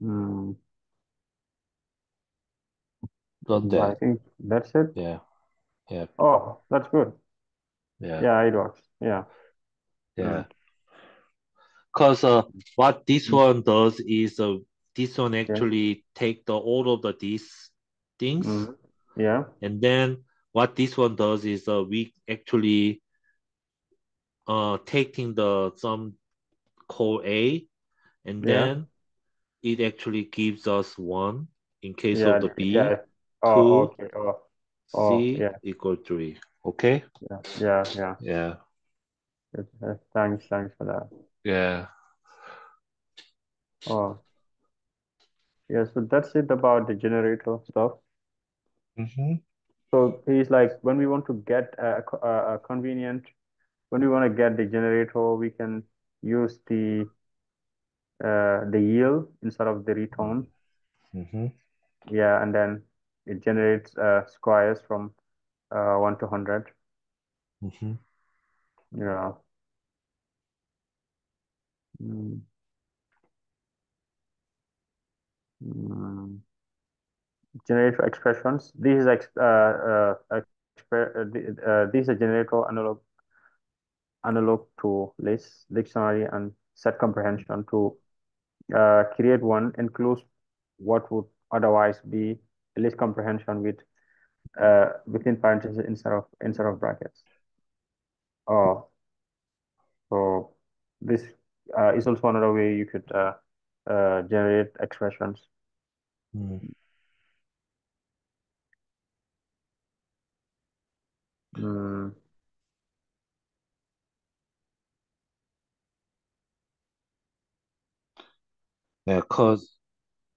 Speaker 1: Hmm.
Speaker 2: That.
Speaker 1: I think that's it.
Speaker 2: Yeah. Yeah.
Speaker 1: Oh, that's good.
Speaker 2: Yeah.
Speaker 1: Yeah, it works. Yeah.
Speaker 2: Yeah. Because uh, what this
Speaker 1: Mm.
Speaker 2: one does is uh, this one actually take the all of the these things
Speaker 1: Mhm. Yeah.
Speaker 2: and then what this one does is uh, we actually uh taking the some code A and
Speaker 1: Yeah.
Speaker 2: then it actually gives us one in case
Speaker 1: Yeah.
Speaker 2: of the B
Speaker 1: Yeah. Oh,
Speaker 2: two
Speaker 1: okay. Oh, oh,
Speaker 2: C
Speaker 1: yeah.
Speaker 2: equal three. Okay.
Speaker 1: Yeah. Yeah. Yeah.
Speaker 2: Yeah.
Speaker 1: Yes, yes. Thanks. Thanks for that.
Speaker 2: Yeah.
Speaker 1: Oh, yeah. So that's it about the generator stuff.
Speaker 2: Mm-hmm.
Speaker 1: So he's like, when we want to get a, a, a convenient, when we want to get the generator, we can use the uh, the yield instead of the return.
Speaker 2: Mm-hmm.
Speaker 1: Yeah, and then it generates uh, squares from uh, 1 to 100.
Speaker 2: Mm-hmm.
Speaker 1: Yeah. Mm. Mm. Generator expressions. This is ex uh, uh, uh, uh, this is a generator analog analog to list dictionary and set comprehension to uh, create one includes what would otherwise be a list comprehension with uh, within parentheses instead of instead of brackets. Oh, so this uh, is also another way you could uh, uh, generate expressions.
Speaker 2: Mm.
Speaker 1: Mm.
Speaker 2: Yeah, cause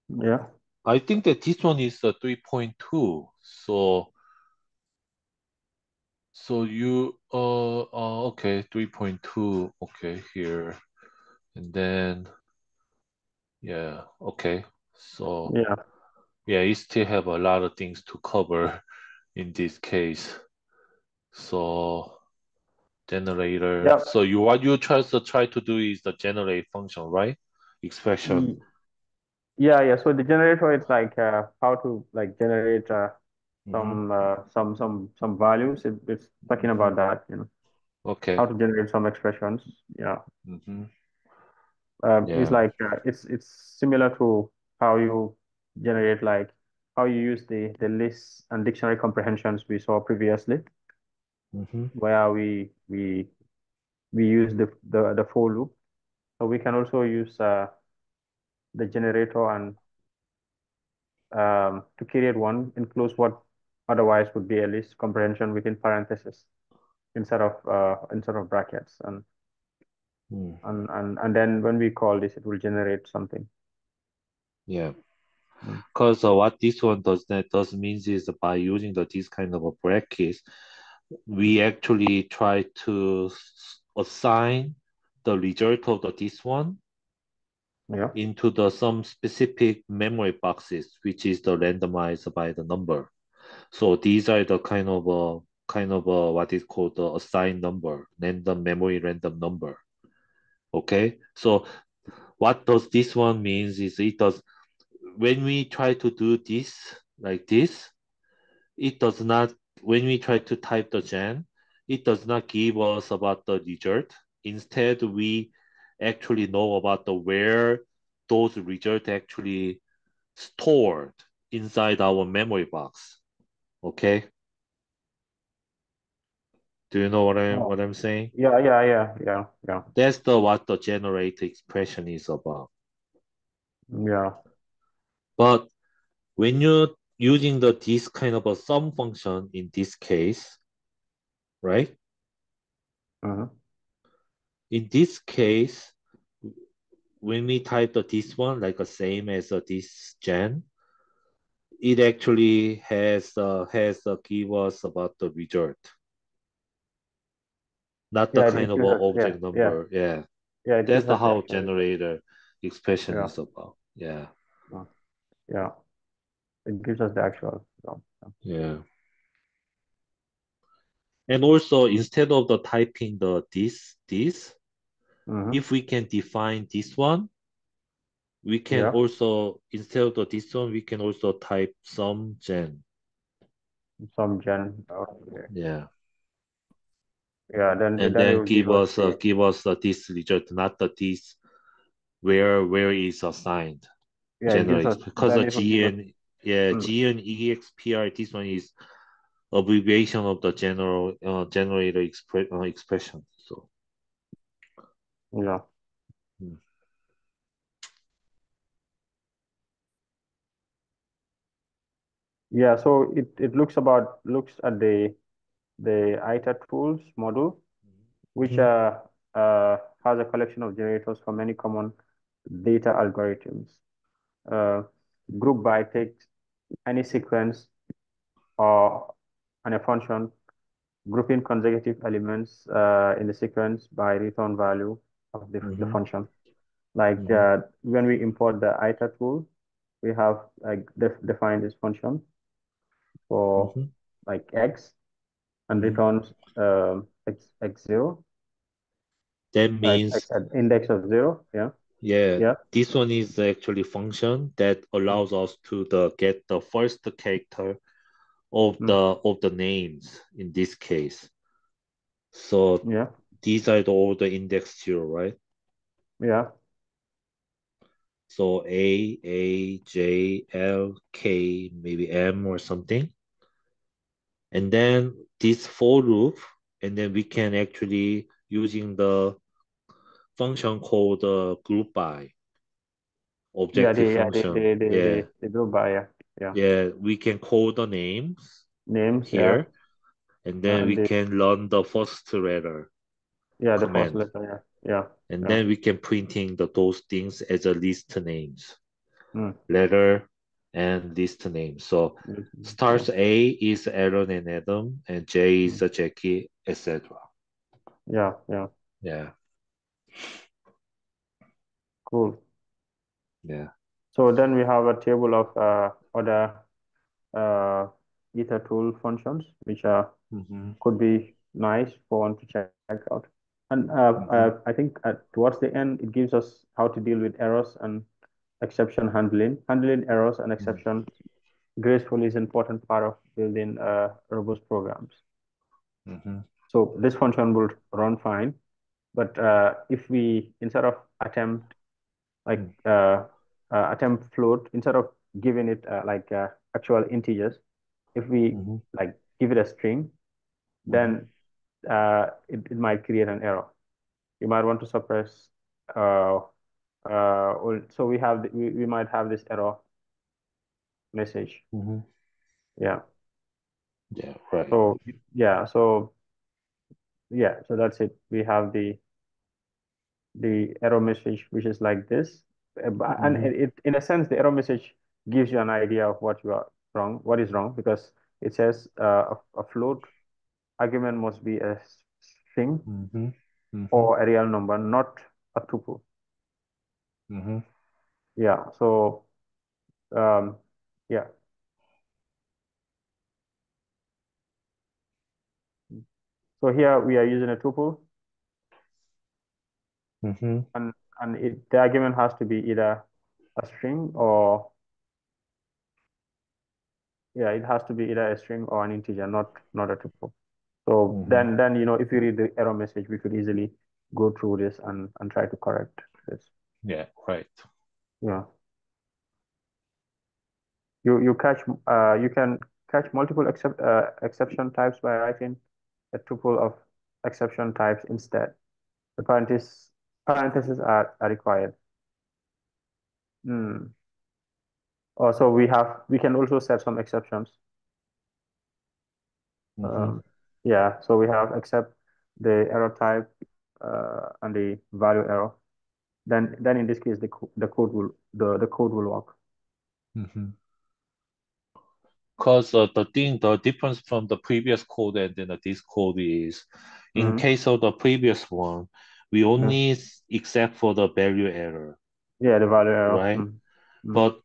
Speaker 1: Yeah.
Speaker 2: I think that this one is a 3.2. So so you uh, uh okay 3.2 okay here. And then yeah okay. So
Speaker 1: Yeah.
Speaker 2: yeah you still have a lot of things to cover [LAUGHS] in this case. So generator.
Speaker 1: Yeah.
Speaker 2: so you what you try to try to do is the generate function right? Expression
Speaker 1: Yeah, yeah. So the generator, it's like uh, how to like generate uh,
Speaker 2: Mhm.
Speaker 1: some uh, some some some values. It, it's talking about that, you know,
Speaker 2: okay
Speaker 1: how to generate some expressions. Yeah.
Speaker 2: hmm
Speaker 1: Um, it's
Speaker 2: yeah
Speaker 1: like uh, it's it's similar to how you generate like how you use the the lists and dictionary comprehensions we saw previously,
Speaker 2: hmm
Speaker 1: where we we we use the the the for loop. So we can also use uh, the generator and um, to create one includes what otherwise would be a list comprehension within parentheses instead of uh, instead of brackets and
Speaker 2: Mm.
Speaker 1: and and and then when we call this, it will generate something.
Speaker 2: yeah
Speaker 1: Mm.
Speaker 2: because uh, what this one does that does means is by using the this kind of a brackets we actually try to assign the result of the this one
Speaker 1: Yeah.
Speaker 2: into the some specific memory boxes, which is the randomized by the number. So these are the kind of a kind of a what is called the assigned number, random memory random number. Okay, so what does this one means is it does when we try to do this like this, it does not when we try to type the gen, it does not give us about the result. Instead, we actually know about the where those results actually stored inside our memory box. Okay. Do you know what I'm
Speaker 1: Oh.
Speaker 2: what I'm saying?
Speaker 1: Yeah, yeah, yeah, yeah, yeah,
Speaker 2: That's the what the generate expression is about.
Speaker 1: yeah.
Speaker 2: But when you're using the this kind of a sum function in this case, right?
Speaker 1: Uh-huh.
Speaker 2: In this case, when we type this one like the same as uh, this gen, it actually has uh, has uh, give us about the result, not the
Speaker 1: Yeah,
Speaker 2: kind of a object
Speaker 1: yeah,
Speaker 2: number. Yeah,
Speaker 1: yeah, it
Speaker 2: that's the how generator expression
Speaker 1: Yeah,
Speaker 2: is about. Yeah,
Speaker 1: yeah, it gives us the actual result. Yeah.
Speaker 2: yeah. And also instead of the typing the this this,
Speaker 1: Mhm.
Speaker 2: if we can define this one, we can
Speaker 1: Yeah,
Speaker 2: also instead of this one, we can also type some gen.
Speaker 1: some gen. Okay.
Speaker 2: Yeah.
Speaker 1: Yeah, then
Speaker 2: and
Speaker 1: then
Speaker 2: then
Speaker 1: give
Speaker 2: give
Speaker 1: us
Speaker 2: us uh, give us uh, this result, not the this where where is assigned
Speaker 1: yeah,
Speaker 2: generates because
Speaker 1: then
Speaker 2: the
Speaker 1: it will give us
Speaker 2: GN yeah
Speaker 1: mm,
Speaker 2: GN EXPR this one is abbreviation of the general uh, generator expre uh, expression.
Speaker 1: Yeah.
Speaker 2: Hmm.
Speaker 1: Yeah, so it, it looks about looks at the the ITA tools model, which
Speaker 2: Mhm.
Speaker 1: uh, uh, has a collection of generators for many common data algorithms. Uh, group by takes any sequence or and a function grouping consecutive elements uh, in the sequence by return value of the, the
Speaker 2: Mhm.
Speaker 1: function. Like
Speaker 2: Mhm.
Speaker 1: uh, when we import the iter tool, we have like def defined this function for
Speaker 2: Mhm.
Speaker 1: like x and
Speaker 2: Mhm.
Speaker 1: returns um, x x zero,
Speaker 2: That
Speaker 1: like
Speaker 2: means
Speaker 1: x at index of zero. Yeah,
Speaker 2: yeah,
Speaker 1: yeah,
Speaker 2: this one is actually function that allows us to the get the first character of
Speaker 1: Mm.
Speaker 2: the of the names in this case. So
Speaker 1: yeah,
Speaker 2: these are the, all the index zero, right?
Speaker 1: yeah,
Speaker 2: So A, A, J, L, K, maybe M or something. And then this for loop, and then we can actually using the function called uh, group by
Speaker 1: yeah.
Speaker 2: objective
Speaker 1: yeah they
Speaker 2: function.
Speaker 1: they they
Speaker 2: Yeah,
Speaker 1: they, they go by yeah yeah
Speaker 2: yeah, we can call the names
Speaker 1: names yeah
Speaker 2: here, and
Speaker 1: uh,
Speaker 2: then
Speaker 1: and
Speaker 2: we can run the first letter
Speaker 1: yeah the first
Speaker 2: command,
Speaker 1: letter yeah yeah
Speaker 2: and
Speaker 1: yeah.
Speaker 2: then we can printing the those things as a list names,
Speaker 1: Mm.
Speaker 2: letter and list name. So
Speaker 1: Mm,
Speaker 2: stars A is Aaron and Adam, and J is uh, Jackie, etc.
Speaker 1: Yeah, yeah,
Speaker 2: Yeah,
Speaker 1: cool.
Speaker 2: yeah.
Speaker 1: So then we have a table of uh, other uh, ether tool functions, which are
Speaker 2: Mm-hmm.
Speaker 1: could be nice for one to check out. And uh, uh, I think uh, towards the end, it gives us how to deal with errors and exception handling. Handling errors and exceptions gracefully is an important part of building uh, robust programs.
Speaker 2: Mm-hmm.
Speaker 1: So this function will run fine, but uh, if we instead of attempt like
Speaker 2: Mm.
Speaker 1: uh, uh, attempt float instead of giving it uh, like uh, actual integers, if we
Speaker 2: Mhm.
Speaker 1: like give it a string, then uh, it, it might create an error. You might want to suppress uh, uh, so we have the, we, we might have this error message.
Speaker 2: Mm-hmm.
Speaker 1: Yeah.
Speaker 2: Yeah, right.
Speaker 1: So yeah, so yeah, so that's it. We have the the error message which is like this. Uh, but- And it, it in a sense the error message gives you an idea of what you are wrong, what is wrong, because it says uh, a, a float argument must be a string
Speaker 2: Mm-hmm. Mm-hmm.
Speaker 1: or a real number, not a tuple.
Speaker 2: Mm-hmm.
Speaker 1: Yeah, so um, yeah. So here we are using a tuple
Speaker 2: Mm-hmm.
Speaker 1: and and it, the argument has to be either a string or yeah, it has to be either a string or an integer, not not a tuple. So
Speaker 2: Mhm.
Speaker 1: then then you know if you read the error message, we could easily go through this and and try to correct this.
Speaker 2: Yeah, right.
Speaker 1: Yeah. You you catch uh you can catch multiple except uh, exception types by writing a tuple of exception types instead. The parentheses parentheses are, are required. Hmm. Also, we have we can also set some exceptions.
Speaker 2: Mhm.
Speaker 1: Um, yeah, so we have except the error type uh, and the value error. Then then in this case the the code will the the code will work.
Speaker 2: Mm-hmm. Because uh, the thing, the difference from the previous code and then this code is, in
Speaker 1: Mhm.
Speaker 2: case of the previous one, we only s- except for the value error,
Speaker 1: Yeah, the value error.
Speaker 2: right?
Speaker 1: Mm. Mm.
Speaker 2: But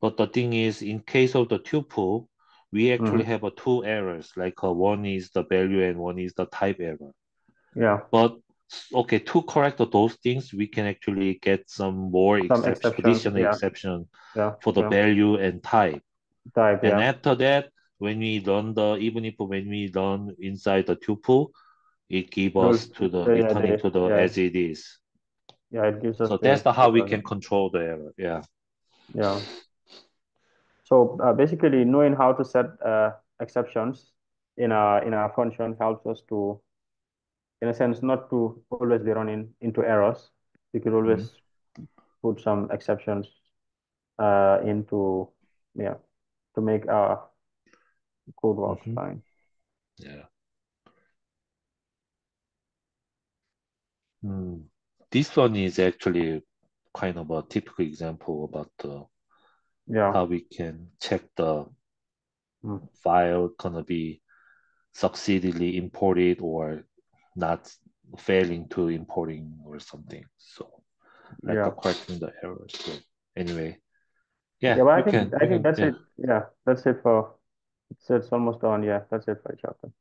Speaker 2: but the thing is, in case of the tuple, we actually
Speaker 1: Mhm.
Speaker 2: have a two errors. Like uh, one is the value and one is the type error.
Speaker 1: Yeah,
Speaker 2: But okay, to correct those things, we can actually get some more
Speaker 1: some
Speaker 2: exception, additional
Speaker 1: Yeah,
Speaker 2: exception
Speaker 1: yeah,
Speaker 2: for the
Speaker 1: yeah.
Speaker 2: value and type.
Speaker 1: Type.
Speaker 2: And
Speaker 1: Yeah,
Speaker 2: after that, when we run the, even if when we run inside the tuple, it give us to the returning to the as it is.
Speaker 1: yeah. It gives us
Speaker 2: So that's the how we can control the error. Yeah.
Speaker 1: Yeah. So uh, basically, knowing how to set uh, exceptions in our in our function helps us to, in a sense, not to always be running into errors. We could always put some exceptions uh, into yeah to make our code work
Speaker 2: Mhm.
Speaker 1: fine.
Speaker 2: Yeah. Hmm. This one is actually kind of a typical example about the,
Speaker 1: Yeah.
Speaker 2: how we can check the
Speaker 1: Mm.
Speaker 2: file gonna be succeedingly imported or not failing to importing or something. So like
Speaker 1: Yeah.
Speaker 2: correcting the error. So anyway, yeah,
Speaker 1: Yeah, but I think
Speaker 2: can,
Speaker 1: I think that's
Speaker 2: yeah.
Speaker 1: it. Yeah, that's it for it's, it's almost done. Yeah, that's it for chapter.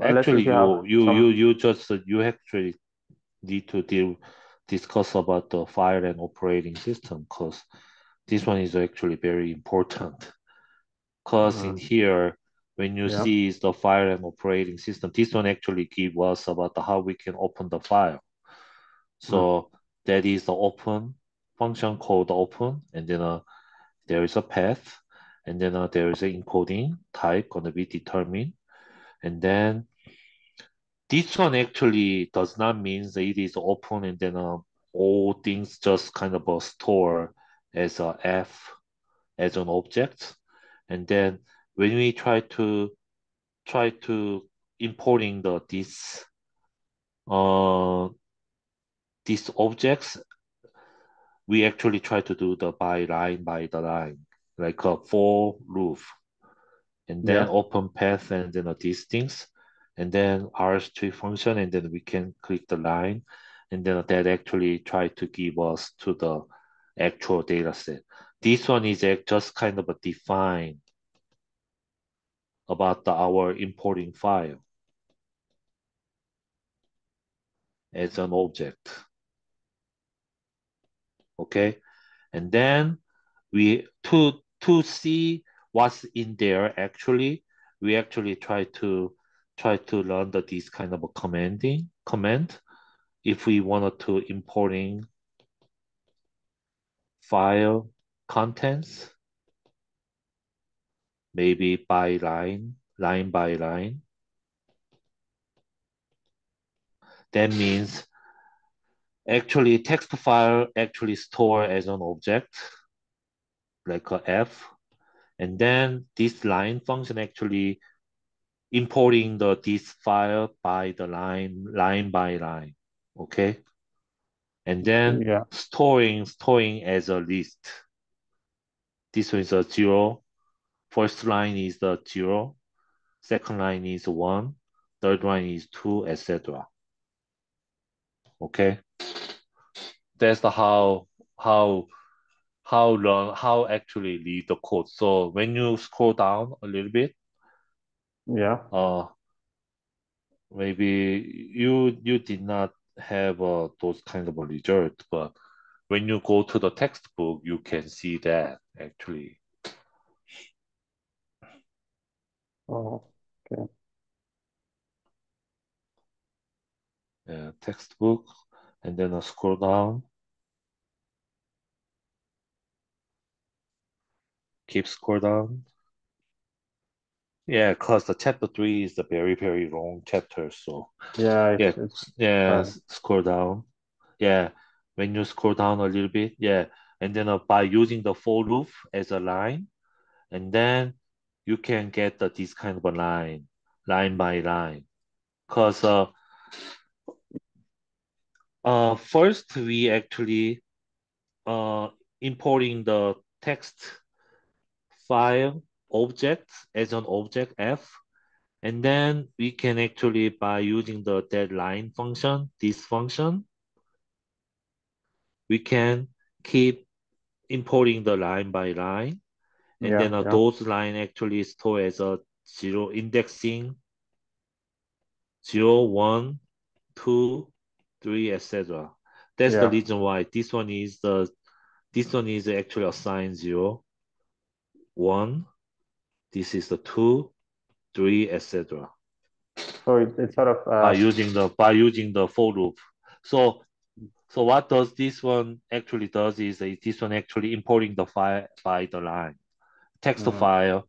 Speaker 1: Unless
Speaker 2: actually,
Speaker 1: you
Speaker 2: you you
Speaker 1: some
Speaker 2: you you just uh, you actually need to deal discuss about the file and operating system because this one is actually very important. Because in
Speaker 1: mm,
Speaker 2: here, when you
Speaker 1: yeah,
Speaker 2: see the file and operating system, this one actually give us about the, how we can open the file. So that is the open function called open, and then uh, there is a path, and then uh, there is an encoding type gonna be determined, and then this one actually does not mean that it is open and then uh, all things just kind of uh, store as a f as an object, and then when we try to try to importing the this uh these objects we actually try to do the by line by the line, like a for loop, and then
Speaker 1: yeah,
Speaker 2: open path and then uh, these things, and then R3 function, and then we can click the line, and then that actually try to give us to the actual data set. This one is just kind of a define about the, our importing file as an object. Okay, and then we to to see what's in there actually we actually try to try to learn the this kind of a commanding command if we wanted to importing file contents maybe by line line by line. That means actually text file actually store as an object like a f. And then this line function actually importing the this file by the line line by line okay and then
Speaker 1: yeah,
Speaker 2: storing storing as a list. This one is a zero. First line is the zero. Second line is one. Third line is two etc okay? That's the how how how long how actually read the code. So when you scroll down a little bit
Speaker 1: yeah,
Speaker 2: uh maybe you you did not have uh, those kind of a result, but when you go to the textbook, you can see that actually.
Speaker 1: oh, okay,
Speaker 2: Yeah, textbook, and then I scroll down. Keep scroll down. Yeah, because the chapter three is a very, very long chapter. So
Speaker 1: yeah,
Speaker 2: yeah,
Speaker 1: it's
Speaker 2: yeah, scroll down. Yeah, when you scroll down a little bit, yeah, and then uh, by using the for loop as a line, and then you can get the, this kind of a line, line by line. Because uh, uh, first we actually uh, importing the text file object as an object f, and then we can actually by using the that line function, this function, we can keep importing the line by line, and
Speaker 1: Yeah,
Speaker 2: then uh,
Speaker 1: yeah,
Speaker 2: those line actually store as a zero indexing zero, one, two, three, etc. That's the reason why this one is the this one is actually assigned zero, one. This is the two, three, etc.
Speaker 1: So it, it's sort of
Speaker 2: By
Speaker 1: uh,
Speaker 2: using the by using the for loop. So so what does this one actually does is is this one actually importing the file by the line, text
Speaker 1: mhm,
Speaker 2: file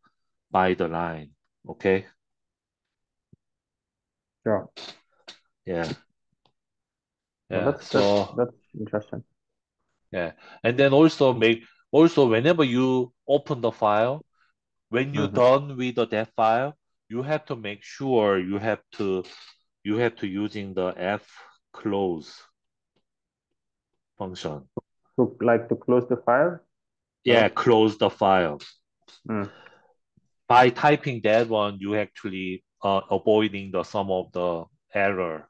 Speaker 2: by the line. Okay.
Speaker 1: sure.
Speaker 2: Yeah. Yeah.
Speaker 1: that's that's
Speaker 2: So
Speaker 1: that's interesting.
Speaker 2: yeah, and then also make also whenever you open the file, when you're
Speaker 1: hmm
Speaker 2: done with the that file, you have to make sure you have to you have to using the f close function.
Speaker 1: To like to close the file.
Speaker 2: Yeah, close the file.
Speaker 1: mm,
Speaker 2: by typing that one, you actually uh, avoiding the some of the error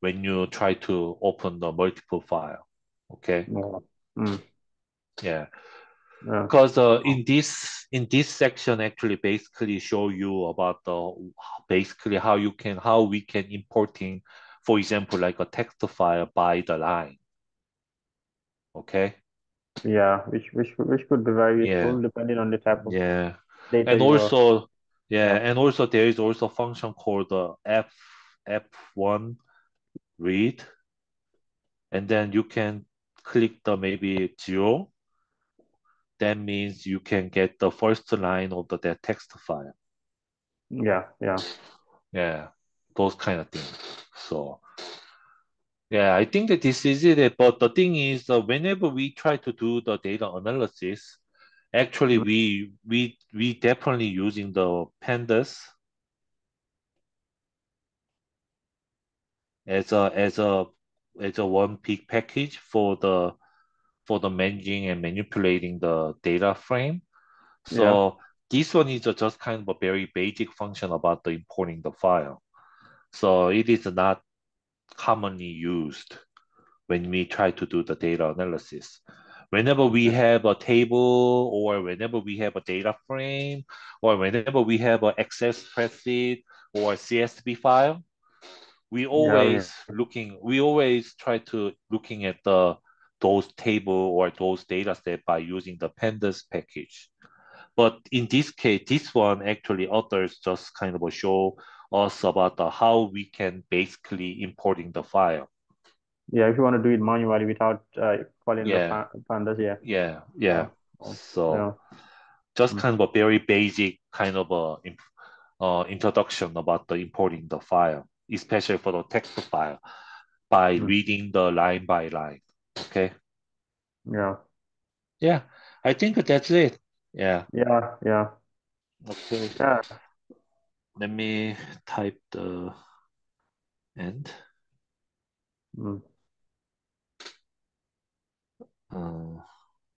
Speaker 2: when you try to open the multiple file. Okay.
Speaker 1: Yeah. Mm.
Speaker 2: Yeah.
Speaker 1: Yeah.
Speaker 2: Because uh, in this in this section actually basically show you about the basically how you can how we can importing, for example, like a text file by the line. Okay.
Speaker 1: Yeah, which which which could be very
Speaker 2: Yeah.
Speaker 1: useful depending on the type of
Speaker 2: Yeah.
Speaker 1: data
Speaker 2: And also yeah,
Speaker 1: Yeah.
Speaker 2: and also there is also a function called the F F1 read. And then you can click the maybe zero. That means you can get the first line of the that text file.
Speaker 1: yeah, yeah.
Speaker 2: Yeah, those kind of things. So yeah, I think that this is it. But the thing is, uh, whenever we try to do the data analysis, actually we we we definitely using the pandas as a as a as a one big package for the for the managing and manipulating the data frame. So this one is a just kind of a very basic function about the importing the file. So it is not commonly used when we try to do the data analysis. Whenever we have a table or whenever we have a data frame or whenever we have an Excel spreadsheet or CSV file, we always looking we always try to looking at the those table or those data set by using the pandas package. But in this case, this one actually authors just kind of show us about the, how we can basically importing the file.
Speaker 1: Yeah, if you want to do it manually without uh, calling
Speaker 2: Yeah.
Speaker 1: the pandas, yeah.
Speaker 2: Yeah, yeah. So
Speaker 1: yeah.
Speaker 2: just
Speaker 1: Mm.
Speaker 2: kind of a very basic kind of a uh, introduction about the importing the file, especially for the text file, by
Speaker 1: Mm.
Speaker 2: reading the line by line. Okay.
Speaker 1: Yeah.
Speaker 2: Yeah, I think that's it. Yeah.
Speaker 1: Yeah, yeah.
Speaker 2: Okay.
Speaker 1: Yeah.
Speaker 2: Let me type the end.
Speaker 1: Mm.
Speaker 2: Uh,